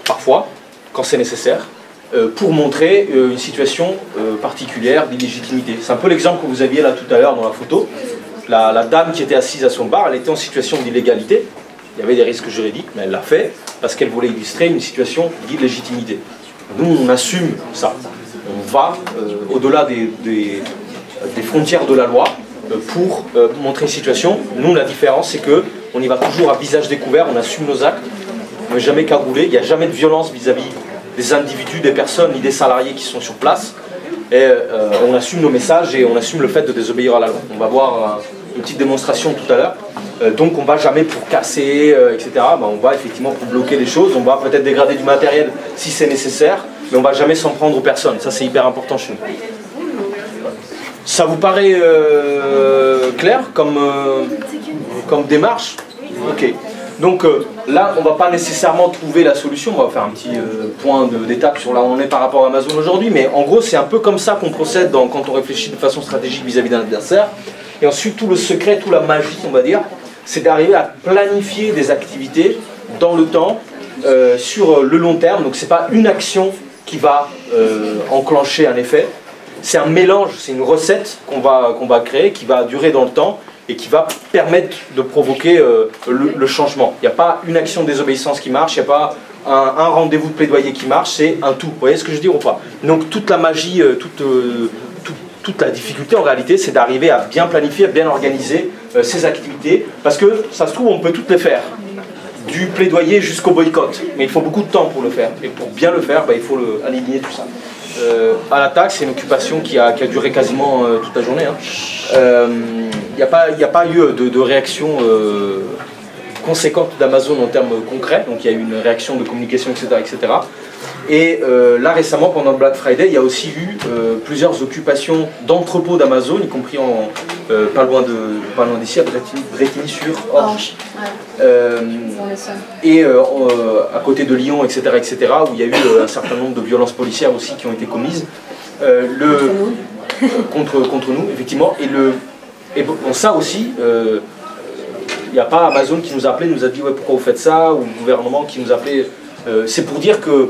parfois, quand c'est nécessaire, euh, pour montrer euh, une situation euh, particulière d'illégitimité. C'est un peu l'exemple que vous aviez là tout à l'heure dans la photo. La, dame qui était assise à son bar, elle était en situation d'illégalité. Il y avait des risques juridiques, mais elle l'a fait parce qu'elle voulait illustrer une situation d'illégitimité. Nous, on assume ça. On va euh, au-delà des, frontières de la loi euh, pour euh, montrer une situation. Nous, la différence, c'est que on y va toujours à visage découvert, on assume nos actes, on n'est jamais cagoulé, il n'y a jamais de violence vis-à-vis des individus, des personnes, ni des salariés qui sont sur place. Et euh, on assume nos messages et on assume le fait de désobéir à la loi. On va voir euh, une petite démonstration tout à l'heure. Euh, donc on va jamais pour casser, euh, etc. Ben, on va effectivement pour bloquer les choses. On va peut-être dégrader du matériel si c'est nécessaire, mais on va jamais s'en prendre aux personnes. Ça c'est hyper important chez nous. Ça vous paraît euh, clair comme, euh, comme démarche Ok. Donc euh, là, on va pas nécessairement trouver la solution. On va faire un petit point d'étape sur là où on est par rapport à Amazon aujourd'hui. Mais en gros, c'est un peu comme ça qu'on procède dans- quand on réfléchit de façon stratégique vis-à-vis d'un adversaire. Et ensuite, tout le secret, toute la magie, on va dire, c'est d'arriver à planifier des activités dans le temps, sur le long terme. Donc, c'est pas une action qui va enclencher un effet. C'est un mélange, c'est une recette qu'on va, qu'on va créer, qui va durer dans le temps et qui va permettre de provoquer euh, le, changement. Il n'y a pas une action de désobéissance qui marche, il n'y a pas un, rendez-vous de plaidoyer qui marche, c'est un tout. Vous voyez ce que je veux dire ou pas? Donc toute la magie, euh, toute, euh, tout- toute la difficulté en réalité, c'est d'arriver à bien planifier, à bien organiser ces activités, parce que ça se trouve, on peut toutes les faire du plaidoyer jusqu'au boycott. Mais il faut beaucoup de temps pour le faire. Et pour bien le faire, bah, il faut aligner tout ça. Euh, à l'attaque, c'est une occupation qui a, qui a duré quasiment euh, toute la journée. hein. Euh, Il n'y a, pas- il n'y a pas eu de, de réaction euh, conséquente d'Amazon en termes concrets. Donc il y a eu une réaction de communication, etc. etc. Et euh, là récemment, pendant le Black Friday, il y a aussi eu euh, plusieurs occupations d'entrepôts d'Amazon, y compris en, euh, pas loin d'ici, à Bretigny, Bretigny sur Orge. Euh, et à côté de Lyon, etc., etc., où il y a eu un certain nombre de violences policières aussi qui ont été commises. Le, contre, contre nous, effectivement. Et, le, et bon, ça aussi, il n'y a pas Amazon qui nous a appelé, nous a dit ouais, pourquoi vous faites ça, ou le gouvernement qui nous a appelé. C'est pour dire que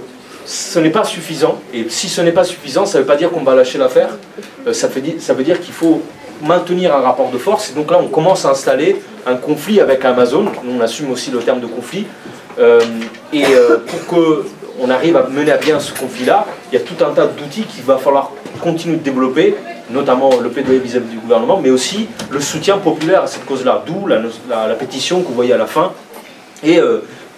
ce n'est pas suffisant. Et si ce n'est pas suffisant, ça ne veut pas dire qu'on va lâcher l'affaire. Euh, ça, veut dire qu'il faut maintenir un rapport de force. Et donc là, on commence à installer un conflit avec Amazon. On assume aussi le terme de conflit. Euh, et euh, pour que on arrive à mener à bien ce conflit-là, il y a tout un tas d'outils qu'il va falloir continuer de développer, notamment le plaidoyer vis-à-vis du gouvernement, mais aussi le soutien populaire à cette cause-là, d'où la, pétition que vous voyez à la fin,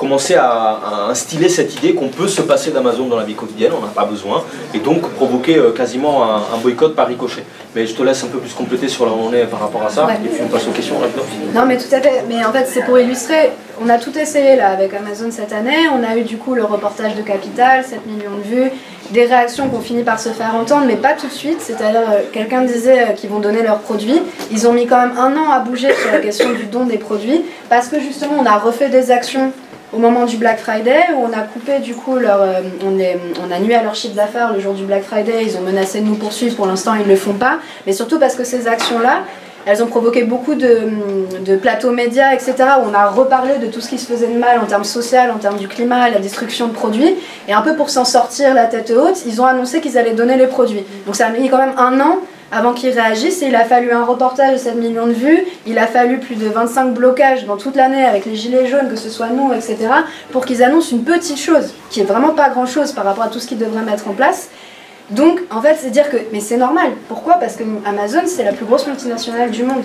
commencer à, à instiller cette idée qu'on peut se passer d'Amazon dans la vie quotidienne, on n'a pas besoin, et donc provoquer euh, quasiment un, un boycott par ricochet. Mais je te laisse un peu plus compléter sur là où on est par rapport à ça, Ouais. et puis on passe aux questions rapidement. Non, mais tout à fait. Mais en fait, c'est pour illustrer. On a tout essayé là avec Amazon cette année. On a eu du coup le reportage de Capital, 7 millions de vues, des réactions qui ont fini par se faire entendre, mais pas tout de suite. C'est-à-dire, euh, quelqu'un disait euh, qu'ils vont donner leurs produits. Ils ont mis quand même un an à bouger sur la question du don des produits parce que justement, on a refait des actions au moment du Black Friday où on a coupé du coup leur, euh, on, a nué à leur chiffre d'affaires le jour du Black Friday. Ils ont menacé de nous poursuivre. Pour l'instant, ils ne le font pas. Mais surtout parce que ces actions-là, elles ont provoqué beaucoup de, de plateaux médias, etc., où on a reparlé de tout ce qui se faisait de mal en termes social, en termes du climat, la destruction de produits. Et un peu pour s'en sortir la tête haute, ils ont annoncé qu'ils allaient donner les produits. Donc ça a mis quand même un an avant qu'ils réagissent. Et il a fallu un reportage de 7 millions de vues, il a fallu plus de 25 blocages dans toute l'année avec les gilets jaunes, que ce soit nous, etc., pour qu'ils annoncent une petite chose, qui est vraiment pas grand-chose par rapport à tout ce qu'ils devraient mettre en place. Donc, en fait, c'est dire que, mais c'est normal. Pourquoi? Parce que Amazon, c'est la plus grosse multinationale du monde.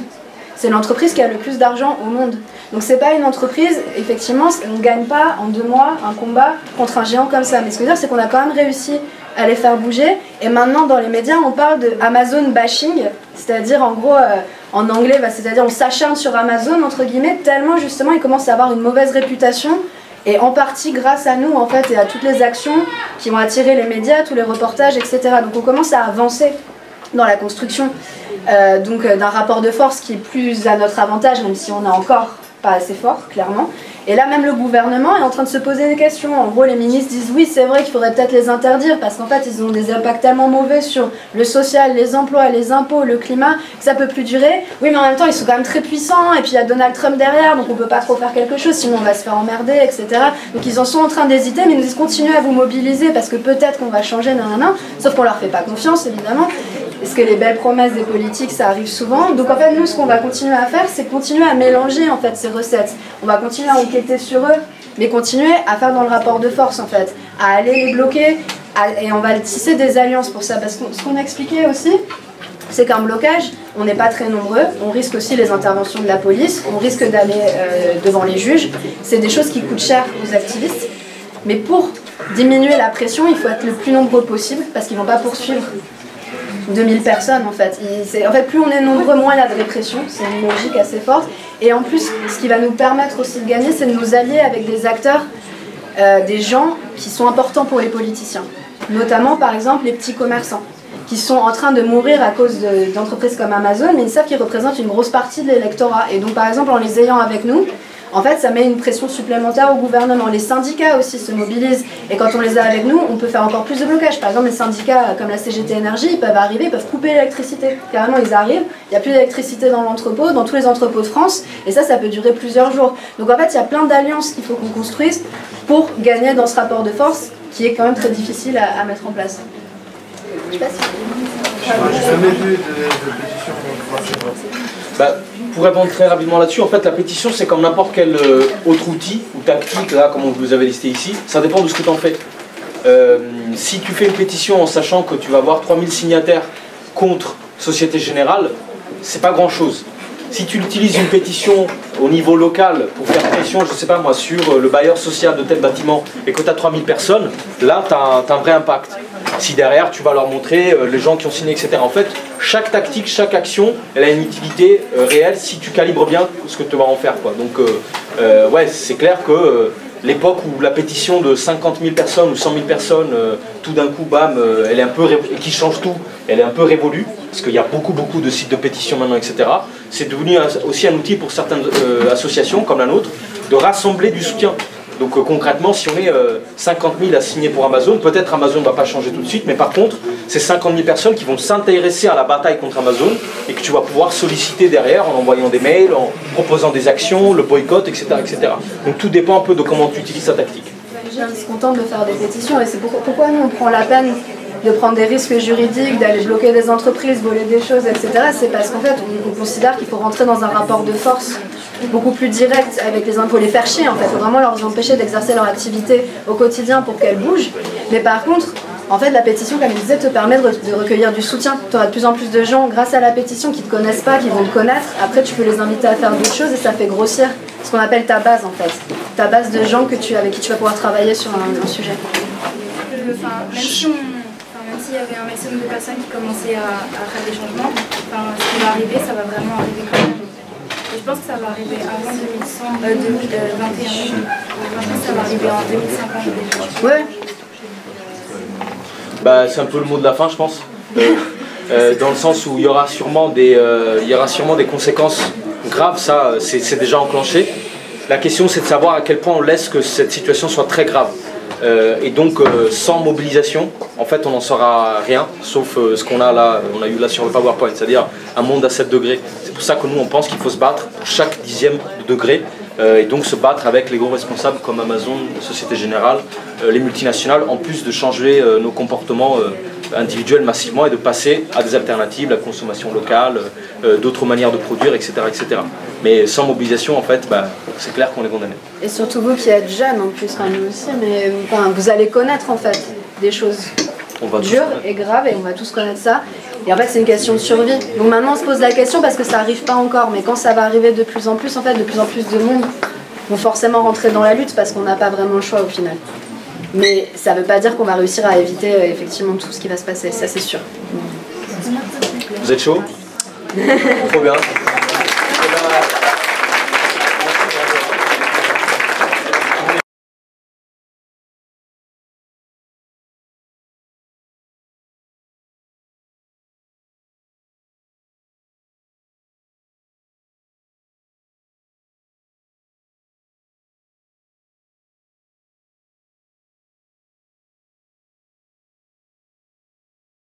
C'est l'entreprise qui a le plus d'argent au monde. Donc c'est pas une entreprise, effectivement, on ne gagne pas en deux mois un combat contre un géant comme ça. Mais ce que je veux dire, c'est qu'on a quand même réussi à les faire bouger. Et maintenant, dans les médias, on parle de Amazon bashing, c'est-à-dire en gros, euh, en anglais, bah, c'est-à-dire on s'acharne sur Amazon, entre guillemets, tellement justement ils commencent à avoir une mauvaise réputation. Et en partie grâce à nous, en fait, et à toutes les actions qui ont attiré les médias, tous les reportages, etc. Donc on commence à avancer dans la construction euh, donc euh, d'un rapport de force qui est plus à notre avantage, même si on n'a encore pas assez fort, clairement. Et là, même le gouvernement est en train de se poser des questions. En gros, les ministres disent oui, c'est vrai qu'il faudrait peut-être les interdire parce qu'en fait, ils ont des impacts tellement mauvais sur le social, les emplois, les impôts, le climat, que ça peut plus durer. Oui, mais en même temps, ils sont quand même très puissants et puis il y a Donald Trump derrière, donc on peut pas trop faire quelque chose, sinon on va se faire emmerder, etc. Donc ils en sont en train d'hésiter, mais ils nous disent continuez à vous mobiliser parce que peut-être qu'on va changer, nan, nan, nan. Sauf qu'on leur fait pas confiance, évidemment. Parce que les belles promesses des politiques, ça arrive souvent. Donc en fait, nous, ce qu'on va continuer à faire, c'est continuer à mélanger en fait ces recettes. On va continuer à sur eux, mais continuer à faire dans le rapport de force en fait, à aller les bloquer, et on va tisser des alliances pour ça. Parce que ce qu'on a expliqué aussi, c'est qu'un blocage, on n'est pas très nombreux, on risque aussi les interventions de la police, on risque d'aller euh, devant les juges. C'est des choses qui coûtent cher aux activistes. Mais pour diminuer la pression, il faut être le plus nombreux possible parce qu'ils ne vont pas poursuivre 2000 personnes en fait. en fait, plus on est nombreux, moins il répression. C'est une logique assez forte. Et en plus, ce qui va nous permettre aussi de gagner, c'est de nous allier avec des acteurs, euh, des gens qui sont importants pour les politiciens. Notamment, par exemple, les petits commerçants qui sont en train de mourir à cause d'entreprises comme Amazon, mais ils savent qu'ils représentent une grosse partie de l'électorat. Et donc, par exemple, en les ayant avec nous, en fait, ça met une pression supplémentaire au gouvernement. Les syndicats aussi se mobilisent. Et quand on les a avec nous, on peut faire encore plus de blocages. Par exemple, les syndicats comme la CGT Énergie, ils peuvent arriver, ils peuvent couper l'électricité. Carrément, ils arrivent, il n'y a plus d'électricité dans l'entrepôt, dans tous les entrepôts de France. Et ça, ça peut durer plusieurs jours. Donc en fait, il y a plein d'alliances qu'il faut qu'on construise pour gagner dans ce rapport de force qui est quand même très difficile à, mettre en place. Je sais pas si... jamais vu de, bah, pour répondre très rapidement là-dessus, en fait, la pétition, c'est comme n'importe quel euh, autre outil ou tactique, là, comme vous avez listé ici. Ça dépend de ce que tu en fais. Euh, si tu fais une pétition en sachant que tu vas avoir 3000 signataires contre Société Générale, c'est pas grand-chose. Si tu utilises une pétition au niveau local pour faire pression, je sais pas moi, sur euh, le bailleur social de tel bâtiment et que tu as 3000 personnes, là, tu as, un vrai impact. Si derrière, tu vas leur montrer les gens qui ont signé, etc. En fait, chaque tactique, chaque action, elle a une utilité euh, réelle si tu calibres bien ce que tu vas en faire. Donc, euh, euh, ouais, c'est clair que l'époque où la pétition de 50 000 personnes ou 100 000 personnes, tout d'un coup, bam, elle est un peu qui change tout, elle est un peu révolue, parce qu'il y a beaucoup, beaucoup de sites de pétition maintenant, etc. C'est devenu aussi un outil pour certaines associations comme la nôtre de rassembler du soutien. Donc concrètement, si on est 50 000 à signer pour Amazon, peut-être Amazon ne va pas changer tout de suite, mais par contre, c'est 50 000 personnes qui vont s'intéresser à la bataille contre Amazon et que tu vas pouvoir solliciter derrière en envoyant des mails, en proposant des actions, le boycott, etc. etc. Donc tout dépend un peu de comment tu utilises ta tactique. Je suis contente de faire des pétitions et c'est pourquoi nous on prend la peine de prendre des risques juridiques, d'aller bloquer des entreprises, voler des choses, etc. C'est parce qu'en fait on, considère qu'il faut rentrer dans un rapport de force beaucoup plus direct avec les impôts, les faire chier en fait, faut vraiment leur empêcher d'exercer leur activité au quotidien pour qu'elles bougent. Mais par contre, en fait, la pétition, comme je disais, te permet de, recueillir du soutien. Tu auras de plus en plus de gens, grâce à la pétition, qui ne te connaissent pas, qui vont te connaître. Après, tu peux les inviter à faire d'autres choses et ça fait grossir ce qu'on appelle ta base, en fait. Ta base de gens que tu, avec qui tu vas pouvoir travailler sur un, sujet. même si s'il y avait un maximum de personnes qui commençaient à, faire des changements, ce qui va arriver, ça va vraiment arriver quand même. Et je pense que ça va arriver avant 2021. Euh, je pense que ça va arriver en 2050 Ouais. Bah, c'est un peu le mot de la fin, je pense. Euh, euh, dans le sens où il y aura sûrement des, euh, il y aura sûrement des conséquences graves, ça c'est déjà enclenché. La question c'est de savoir à quel point on laisse que cette situation soit très grave. Et donc sans mobilisation, en fait on n'en saura rien, sauf ce qu'on a là, on a eu là sur le PowerPoint, c'est-à-dire un monde à 7 degrés. C'est pour ça que nous on pense qu'il faut se battre pour chaque dixième de degré euh, et donc se battre avec les gros responsables comme Amazon, Société Générale, euh, les multinationales, en plus de changer euh, nos comportements individuelle massivement et de passer à des alternatives, la consommation locale, euh, d'autres manières de produire, etc., etc. Mais sans mobilisation, en fait, bah, c'est clair qu'on est condamné. Et surtout vous qui êtes jeunes en plus, nous aussi, mais vous allez connaître en fait des choses Connaître. et graves et on va tous connaître ça. Et en fait c'est une question de survie. Donc maintenant on se pose la question parce que ça arrive pas encore, mais quand ça va arriver de plus en plus, en fait de plus en plus de monde vont forcément rentrer dans la lutte parce qu'on n'a pas vraiment le choix au final. Mais ça veut pas dire qu'on va réussir à éviter euh, effectivement tout ce qui va se passer, ça c'est sûr. Vous êtes chaud? Trop bien.